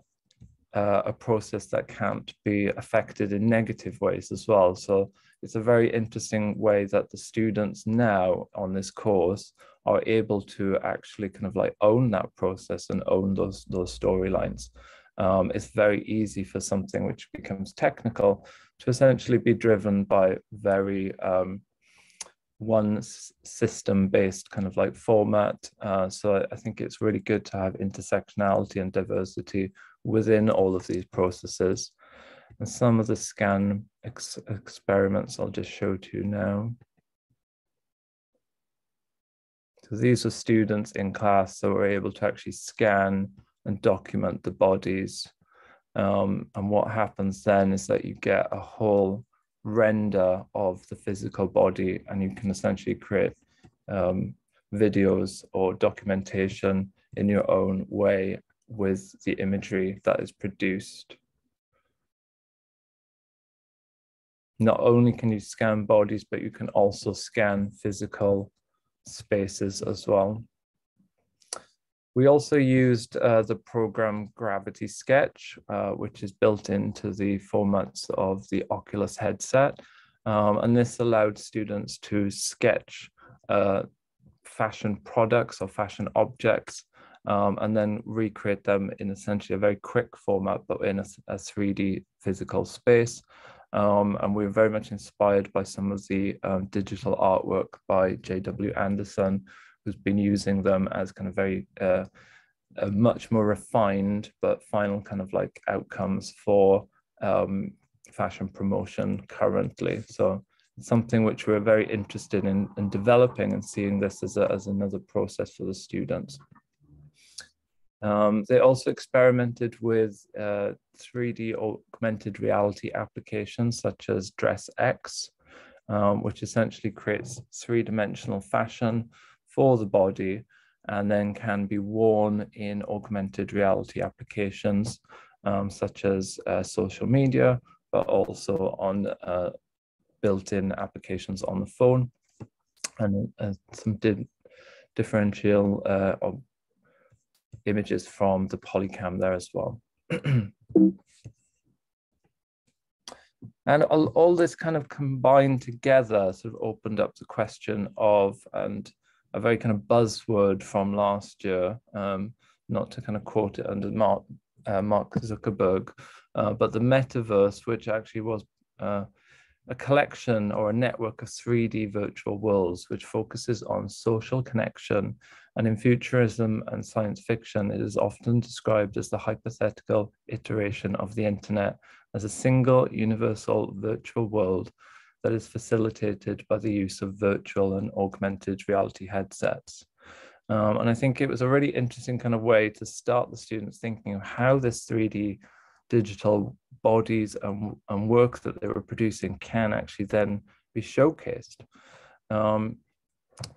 uh, a process that can't be affected in negative ways as well. So it's a very interesting way that the students now on this course are able to actually kind of like own that process and own those those storylines. Um, it's very easy for something which becomes technical to essentially be driven by very um, one system based kind of like format. Uh, so I think it's really good to have intersectionality and diversity within all of these processes. And some of the scan ex experiments I'll just show to you now. So these are students in class that were able to actually scan and document the bodies. Um, and what happens then is that you get a whole render of the physical body and you can essentially create um, videos or documentation in your own way with the imagery that is produced. Not only can you scan bodies, but you can also scan physical spaces as well. We also used uh, the program Gravity Sketch, uh, which is built into the formats of the Oculus headset. Um, and this allowed students to sketch uh, fashion products or fashion objects um, and then recreate them in essentially a very quick format, but in a, a 3D physical space. Um, and we're very much inspired by some of the um, digital artwork by J.W. Anderson, who's been using them as kind of very uh, much more refined but final kind of like outcomes for um, fashion promotion currently. So something which we're very interested in, in developing and seeing this as, a, as another process for the students. Um, they also experimented with uh, 3D augmented reality applications such as DressX, um, which essentially creates three-dimensional fashion for the body and then can be worn in augmented reality applications um, such as uh, social media, but also on uh, built-in applications on the phone. And uh, some di differential uh, images from the polycam there as well. And all, all, this kind of combined together sort of opened up the question of, and a very kind of buzzword from last year, um, not to kind of quote it under Mark, uh, Mark Zuckerberg, uh, but the metaverse, which actually was uh, a collection or a network of 3D virtual worlds, which focuses on social connection. And in futurism and science fiction, it is often described as the hypothetical iteration of the internet as a single universal virtual world that is facilitated by the use of virtual and augmented reality headsets. Um, and I think it was a really interesting kind of way to start the students thinking of how this 3D digital bodies and, and work that they were producing can actually then be showcased. Um,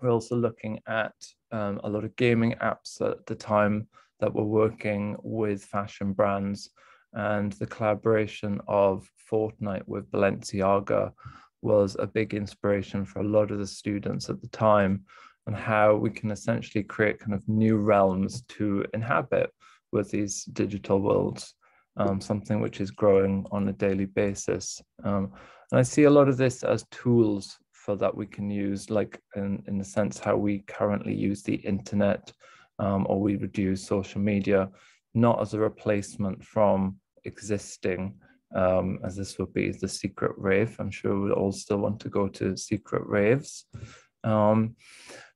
we're also looking at um, a lot of gaming apps at the time that were working with fashion brands and the collaboration of Fortnite with Balenciaga was a big inspiration for a lot of the students at the time and how we can essentially create kind of new realms to inhabit with these digital worlds um, something which is growing on a daily basis. Um, and I see a lot of this as tools for that we can use, like in, in the sense how we currently use the internet um, or we would use social media, not as a replacement from existing, um, as this would be the secret rave. I'm sure we'd all still want to go to secret raves. Um,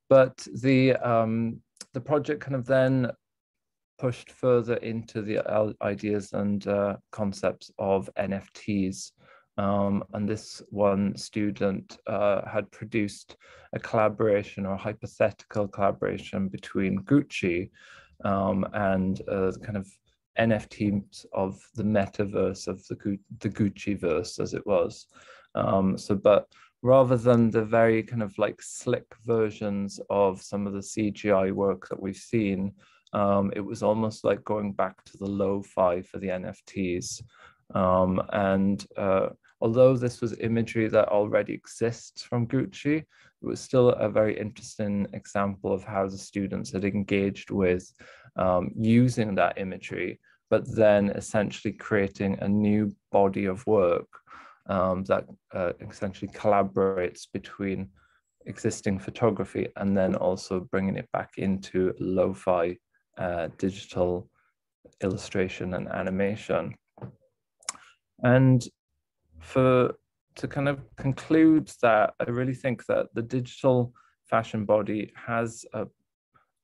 but the um, the project kind of then pushed further into the ideas and uh, concepts of NFTs. Um, and this one student uh, had produced a collaboration or hypothetical collaboration between Gucci um, and uh, kind of NFTs of the metaverse of the, the Gucci verse as it was. Um, so, but rather than the very kind of like slick versions of some of the CGI work that we've seen, um, it was almost like going back to the lo-fi for the NFTs. Um, and uh, although this was imagery that already exists from Gucci, it was still a very interesting example of how the students had engaged with um, using that imagery, but then essentially creating a new body of work um, that uh, essentially collaborates between existing photography and then also bringing it back into lo-fi uh, digital illustration and animation. And for to kind of conclude that, I really think that the digital fashion body has a,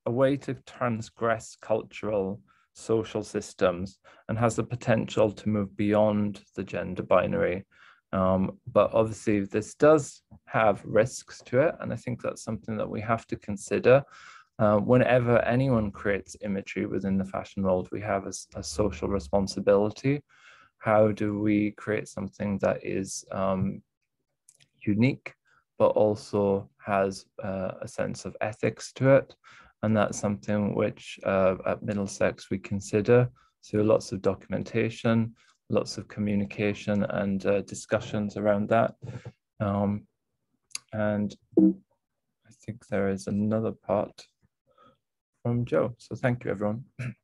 a way to transgress cultural social systems and has the potential to move beyond the gender binary. Um, but obviously this does have risks to it. And I think that's something that we have to consider uh, whenever anyone creates imagery within the fashion world, we have a, a social responsibility. How do we create something that is um, unique, but also has uh, a sense of ethics to it? And that's something which uh, at Middlesex we consider. So lots of documentation, lots of communication and uh, discussions around that. Um, and I think there is another part from Joe. So thank you, everyone.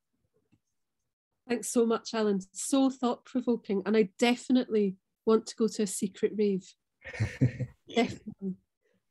Thanks so much, Alan. So thought provoking. And I definitely want to go to a secret rave. definitely.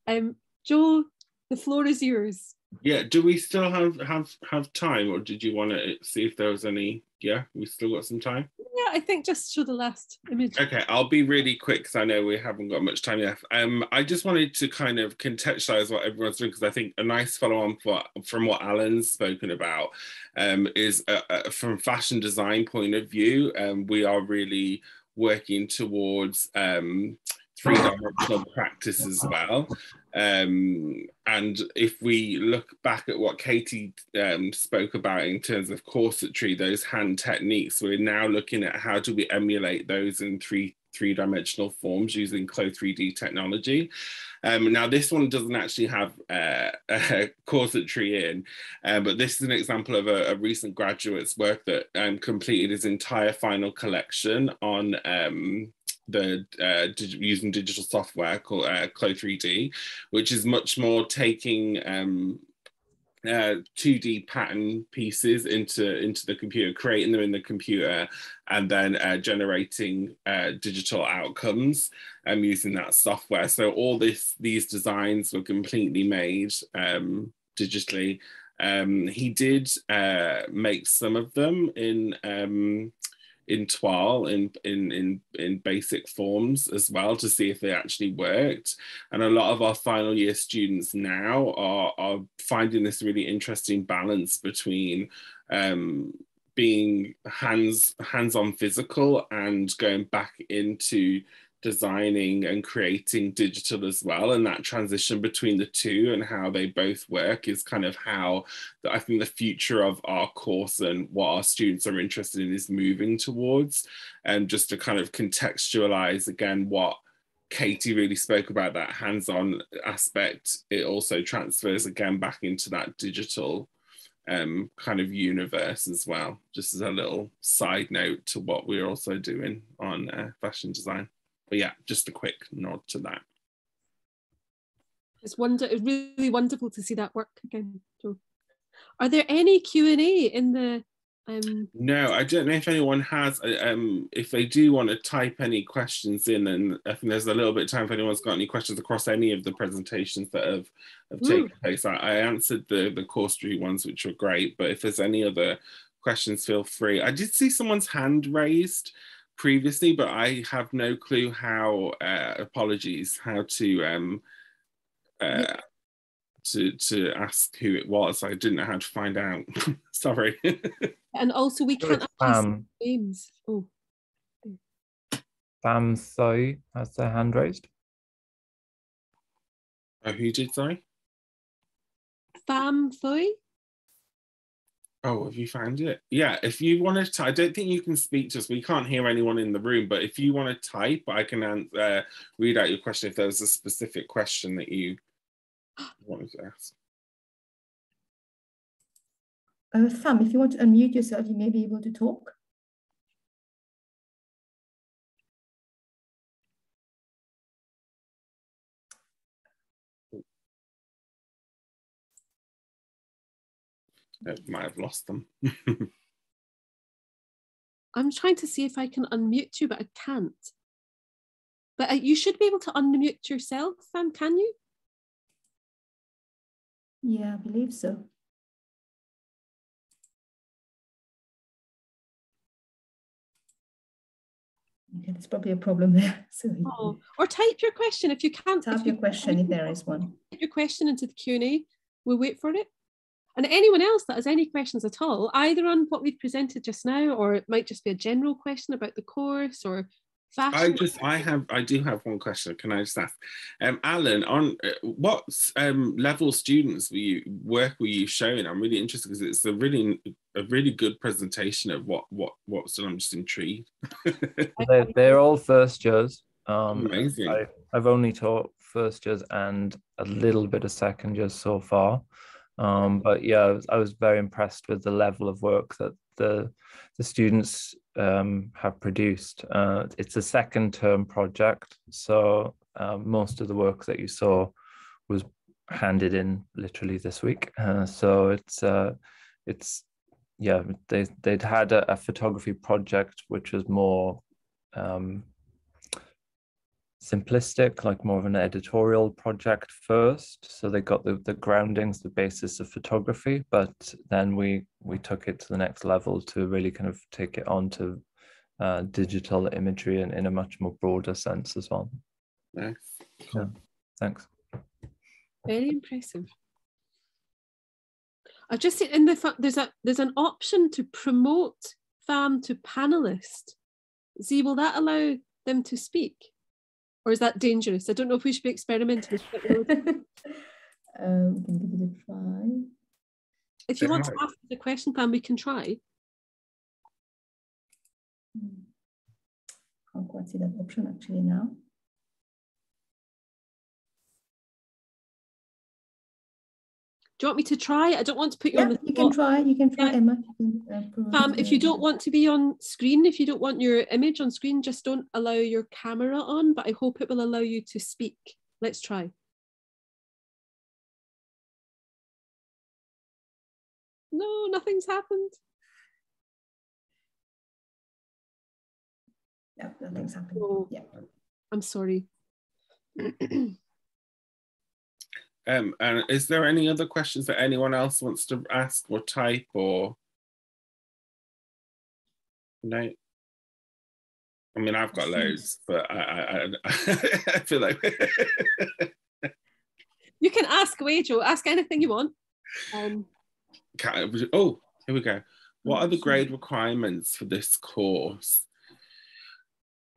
Um, Joe, the floor is yours. Yeah, do we still have have have time, or did you want to see if there was any? Yeah, we still got some time. Yeah, I think just to the last image. Okay, I'll be really quick because I know we haven't got much time yet. Um, I just wanted to kind of contextualize what everyone's doing because I think a nice follow-on for, from what Alan's spoken about um, is uh, uh, from fashion design point of view. Um, we are really working towards um, three dimensional practice as well. Um, and if we look back at what Katie um, spoke about in terms of corsetry, those hand techniques, we're now looking at how do we emulate those in three three-dimensional forms using Clo3D technology. Um, now, this one doesn't actually have uh, a corsetry in, uh, but this is an example of a, a recent graduate's work that um, completed his entire final collection on um, the uh, using digital software called uh, Clo3D, which is much more taking um, uh, 2D pattern pieces into into the computer, creating them in the computer, and then uh, generating uh, digital outcomes um, using that software. So all this these designs were completely made um, digitally. Um, he did uh, make some of them in um, in Toile in, in, in, in basic forms as well to see if they actually worked. And a lot of our final year students now are, are finding this really interesting balance between um, being hands hands-on physical and going back into designing and creating digital as well and that transition between the two and how they both work is kind of how i think the future of our course and what our students are interested in is moving towards. And just to kind of contextualize again what katie really spoke about that hands-on aspect it also transfers again back into that digital um, kind of universe as well. Just as a little side note to what we're also doing on uh, fashion design but yeah, just a quick nod to that. It's wonder. It's really wonderful to see that work again, Joe. Are there any Q and A in the? Um... No, I don't know if anyone has. Uh, um, if they do want to type any questions in, and I think there's a little bit of time if anyone's got any questions across any of the presentations that have have taken place. I, I answered the the corsetry ones, which were great. But if there's any other questions, feel free. I did see someone's hand raised previously, but I have no clue how. Uh, apologies, how to um, uh, to to ask who it was. I didn't know how to find out. Sorry. and also, we can't um, names. Oh. Bam Thoi has their hand raised. Uh, who did sorry? Fam Thoi. Oh, have you found it? Yeah, if you want to, I don't think you can speak to us. We can't hear anyone in the room, but if you want to type, I can uh, read out your question if there was a specific question that you wanted to ask. Uh, Sam, if you want to unmute yourself, you may be able to talk. I might have lost them. I'm trying to see if I can unmute you, but I can't. But uh, you should be able to unmute yourself, Sam, can you? Yeah, I believe so. Okay, there's probably a problem there. So oh, or type your question if you can't. Type your question if there is one. Type your question into the Q&A. We'll wait for it. And anyone else that has any questions at all, either on what we've presented just now, or it might just be a general question about the course or fashion. I just, I have, I do have one question. Can I just ask, um, Alan, on uh, what um, level students were you work were you showing? I'm really interested because it's a really, a really good presentation of what, what, what. So I'm just intrigued. they're, they're all first years. Um, Amazing. I, I've only taught first years and a little bit of second years so far. Um, but yeah, I was, very impressed with the level of work that the the students um, have produced. Uh, it's a second term project, so uh, most of the work that you saw was handed in literally this week. Uh, so it's uh, it's yeah they they'd had a, a, photography project which was more um, simplistic, like more of an editorial project first. So they got the, the groundings, the basis of photography, but then we we took it to the next level to really kind of take it on to uh, digital imagery and in a much more broader sense as well. Nice. Yeah. Thanks. Very impressive. I just in the there's a there's an option to promote FAM to panelist. See, will that allow them to speak? Or is that dangerous? I don't know if we should be experimenting with technology. um, we can give it a try. If you want to ask the question plan, we can try. Hmm. Can't quite see that option actually now. Do you want me to try? I don't want to put you on Yeah, the you can try. You can try, Yeah. Emma. Uh, Um, if you don't want to be on screen, if you don't want your image on screen, just don't allow your camera on, but I hope it will allow you to speak. Let's try. No, nothing's happened. Yeah, nothing's happened. Oh. Yeah. I'm sorry. Um, and is there any other questions that anyone else wants to ask or type or? No. I mean, I've got loads, but I, I, I, feel like. You can ask away, Joe. Ask anything you want. Um, Can- oh, here we go. What are the grade requirements for this course?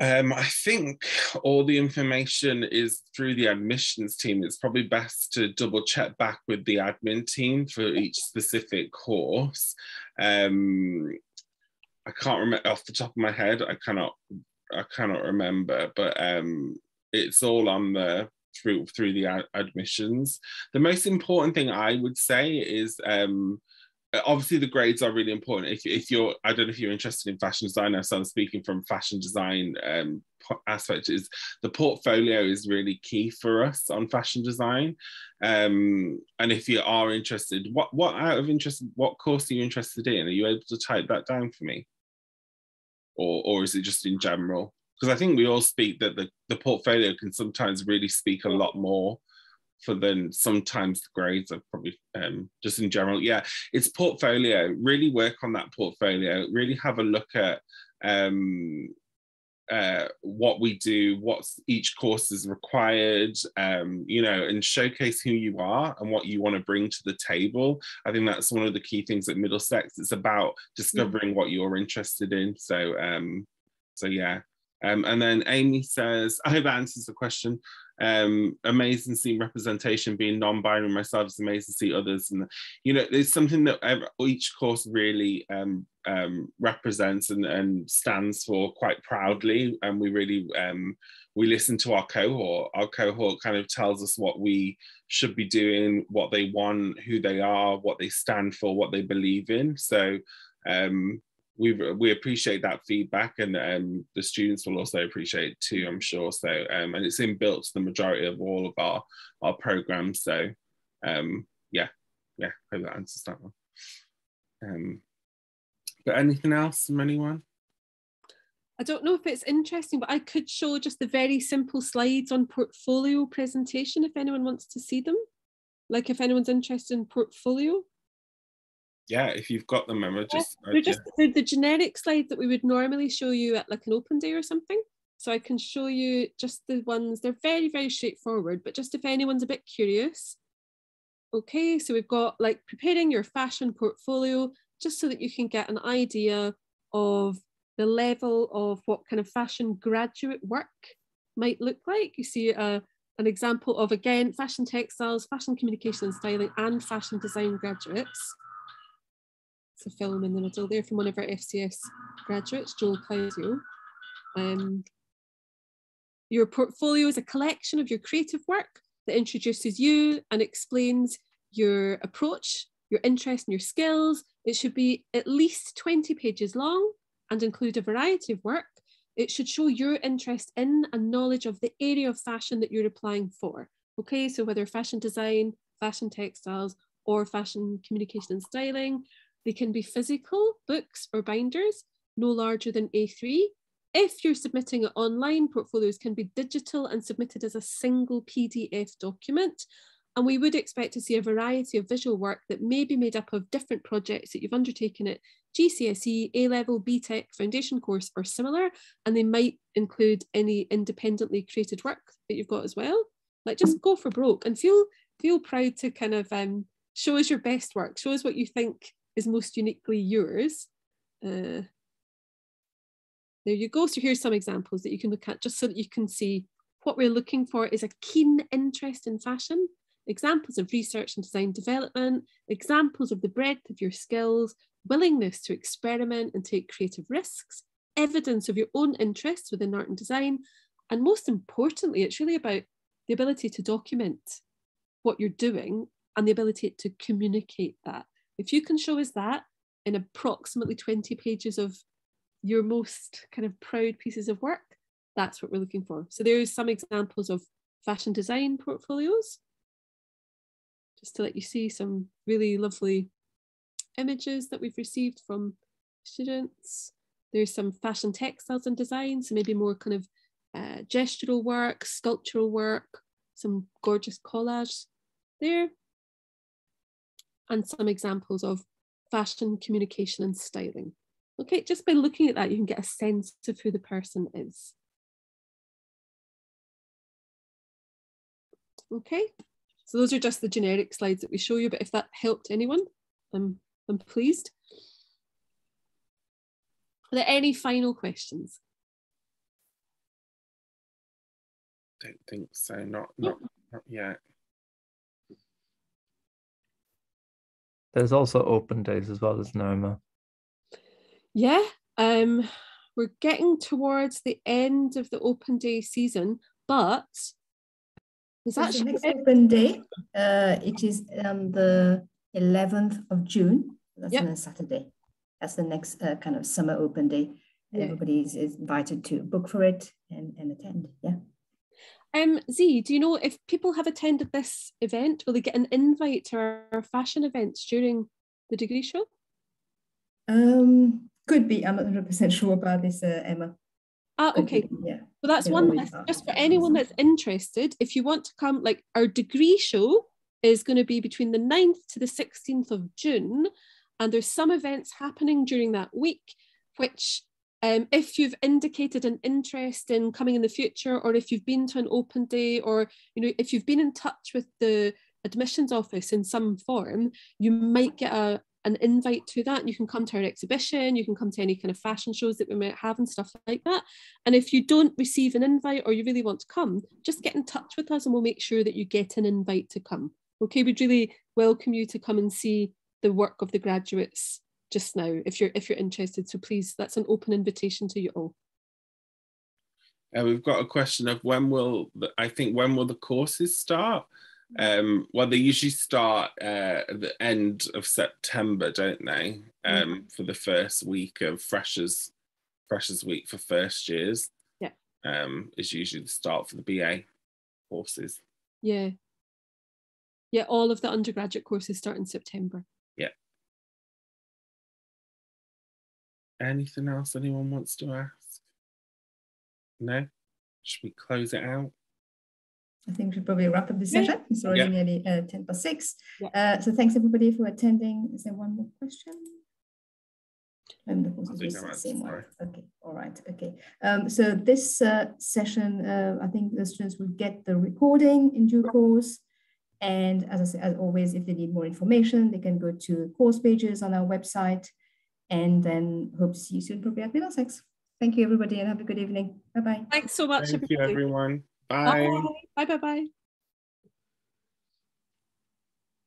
Um, I think all the information is through the admissions team. It's probably best to double check back with the admin team for each specific course. Um, I can't remember off the top of my head. I cannot, I cannot remember, but um, it's all on the through through the ad- admissions. The most important thing I would say is um, obviously the grades are really important. If, if you're, I don't know if you're interested in fashion design, so I'm speaking from fashion design um, aspect. Is the portfolio is really key for us on fashion design. Um, and if you are interested, what what out of interest, what course are you interested in? Are you able to type that down for me, or or is it just in general? Because I think we all speak that the, the portfolio can sometimes really speak a lot more for than sometimes the grades are probably um, just in general. Yeah, it's portfolio. Really work on that portfolio. Really have a look at um, uh, what we do, what each course is required, um, you know, and showcase who you are and what you want to bring to the table. I think that's one of the key things at Middlesex. It's about discovering what you're interested in. So, um, so yeah. Um, and then Amy says, I hope that answers the question. Um, amazing to see representation being non-binary myself. It's amazing to see others, and you know, it's something that each course really um, um, represents and, and stands for quite proudly. And we really um, we listen to our cohort. Our cohort kind of tells us what we should be doing, what they want, who they are, what they stand for, what they believe in. So um, we we appreciate that feedback, and um, the students will also appreciate it too. I'm sure. So um, and it's inbuilt to the majority of all of our our programs. So um, yeah, yeah. Hope that answers that one. Um, but anything else from anyone? I don't know if it's interesting, but I could show just the very simple slides on portfolio presentation if anyone wants to see them. Like if anyone's interested in portfolio. Yeah, if you've got them, Emma, just uh, They're just they're the generic slides that we would normally show you at like an open day or something. So I can show you just the ones, they're very, very straightforward, but just if anyone's a bit curious. Okay, so we've got like preparing your fashion portfolio, just so that you can get an idea of the level of what kind of fashion graduate work might look like. You see uh, an example of, again, fashion textiles, fashion communication and styling, and fashion design graduates. A film in the middle there from one of our FCS graduates, Joel Claudio. Um, your portfolio is a collection of your creative work that introduces you and explains your approach, your interest and your skills. It should be at least 20 pages long and include a variety of work. It should show your interest in and knowledge of the area of fashion that you're applying for. Okay, so whether fashion design, fashion textiles, or fashion communication and styling, they can be physical books or binders, no larger than A3. If you're submitting it online, portfolios can be digital and submitted as a single PDF document. And we would expect to see a variety of visual work that may be made up of different projects that you've undertaken at GCSE, A level, BTEC, foundation course, or similar. And they might include any independently created work that you've got as well. Like just go for broke and feel feel proud to kind of um, show us your best work, show us what you think is most uniquely yours. Uh, there you go. So here's some examples that you can look at just so that you can see what we're looking for is a keen interest in fashion, examples of research and design development, examples of the breadth of your skills, willingness to experiment and take creative risks, evidence of your own interests within art and design, and most importantly, it's really about the ability to document what you're doing and the ability to communicate that. If you can show us that in approximately 20 pages of your most kind of proud pieces of work, that's what we're looking for. So there's some examples of fashion design portfolios, just to let you see some really lovely images that we've received from students. There's some fashion textiles and design, so maybe more kind of uh, gestural work, sculptural work, some gorgeous collage there. And some examples of fashion communication and styling. Okay, just by looking at that, you can get a sense of who the person is. Okay, so those are just the generic slides that we show you, but if that helped anyone, I'm, I'm pleased. Are there any final questions? Don't think so. Not not, not yet. There's also open days as well as Norma. Yeah, um, we're getting towards the end of the open day season, but is that the next open day? Uh, it is on the 11th of June. That's yep. on a Saturday. That's the next uh, kind of summer open day. Yeah. Everybody is, is invited to book for it and, and attend. Yeah. Um, Z, do you know if people have attended this event, will they get an invite to our fashion events during the degree show? Um, could be. I'm not 100% sure about this, uh, Emma. Ah, okay. Yeah. So that's one list. Just for anyone that's interested, if you want to come, like our degree show is going to be between the 9th to the 16th of June. And there's some events happening during that week, which um, if you've indicated an interest in coming in the future, or if you've been to an open day, or you know, if you've been in touch with the admissions office in some form, you might get a, an invite to that. You can come to our exhibition, you can come to any kind of fashion shows that we might have and stuff like that. And if you don't receive an invite or you really want to come, just get in touch with us and we'll make sure that you get an invite to come. Okay, we'd really welcome you to come and see the work of the graduates just now if you're if you're interested. So please that's an open invitation to you all. Uh, we've got a question of when will the, i think when will the courses start? Um, well they usually start uh, at the end of september don't they? Um, mm-hmm. for the first week of freshers freshers week for first years. Yeah. Um, is usually the start for the ba courses. Yeah. Yeah all of the undergraduate courses start in september Anything else anyone wants to ask? No? Should we close it out? I think we should probably wrap up the session. Yeah. It's already yeah. nearly uh, 10 past 6. Yeah. Uh, so thanks everybody for attending. Is there one more question? Um, the same one. Okay, all right, okay. Um, so this uh, session, uh, I think the students will get the recording in due course. And as I said, as always, if they need more information, they can go to course pages on our website and then hope to see you soon probably at Middlesex. Thank you, everybody, and have a good evening. Bye-bye. Thanks so much, Thank everybody. you, everyone. Bye. Bye. Bye-bye.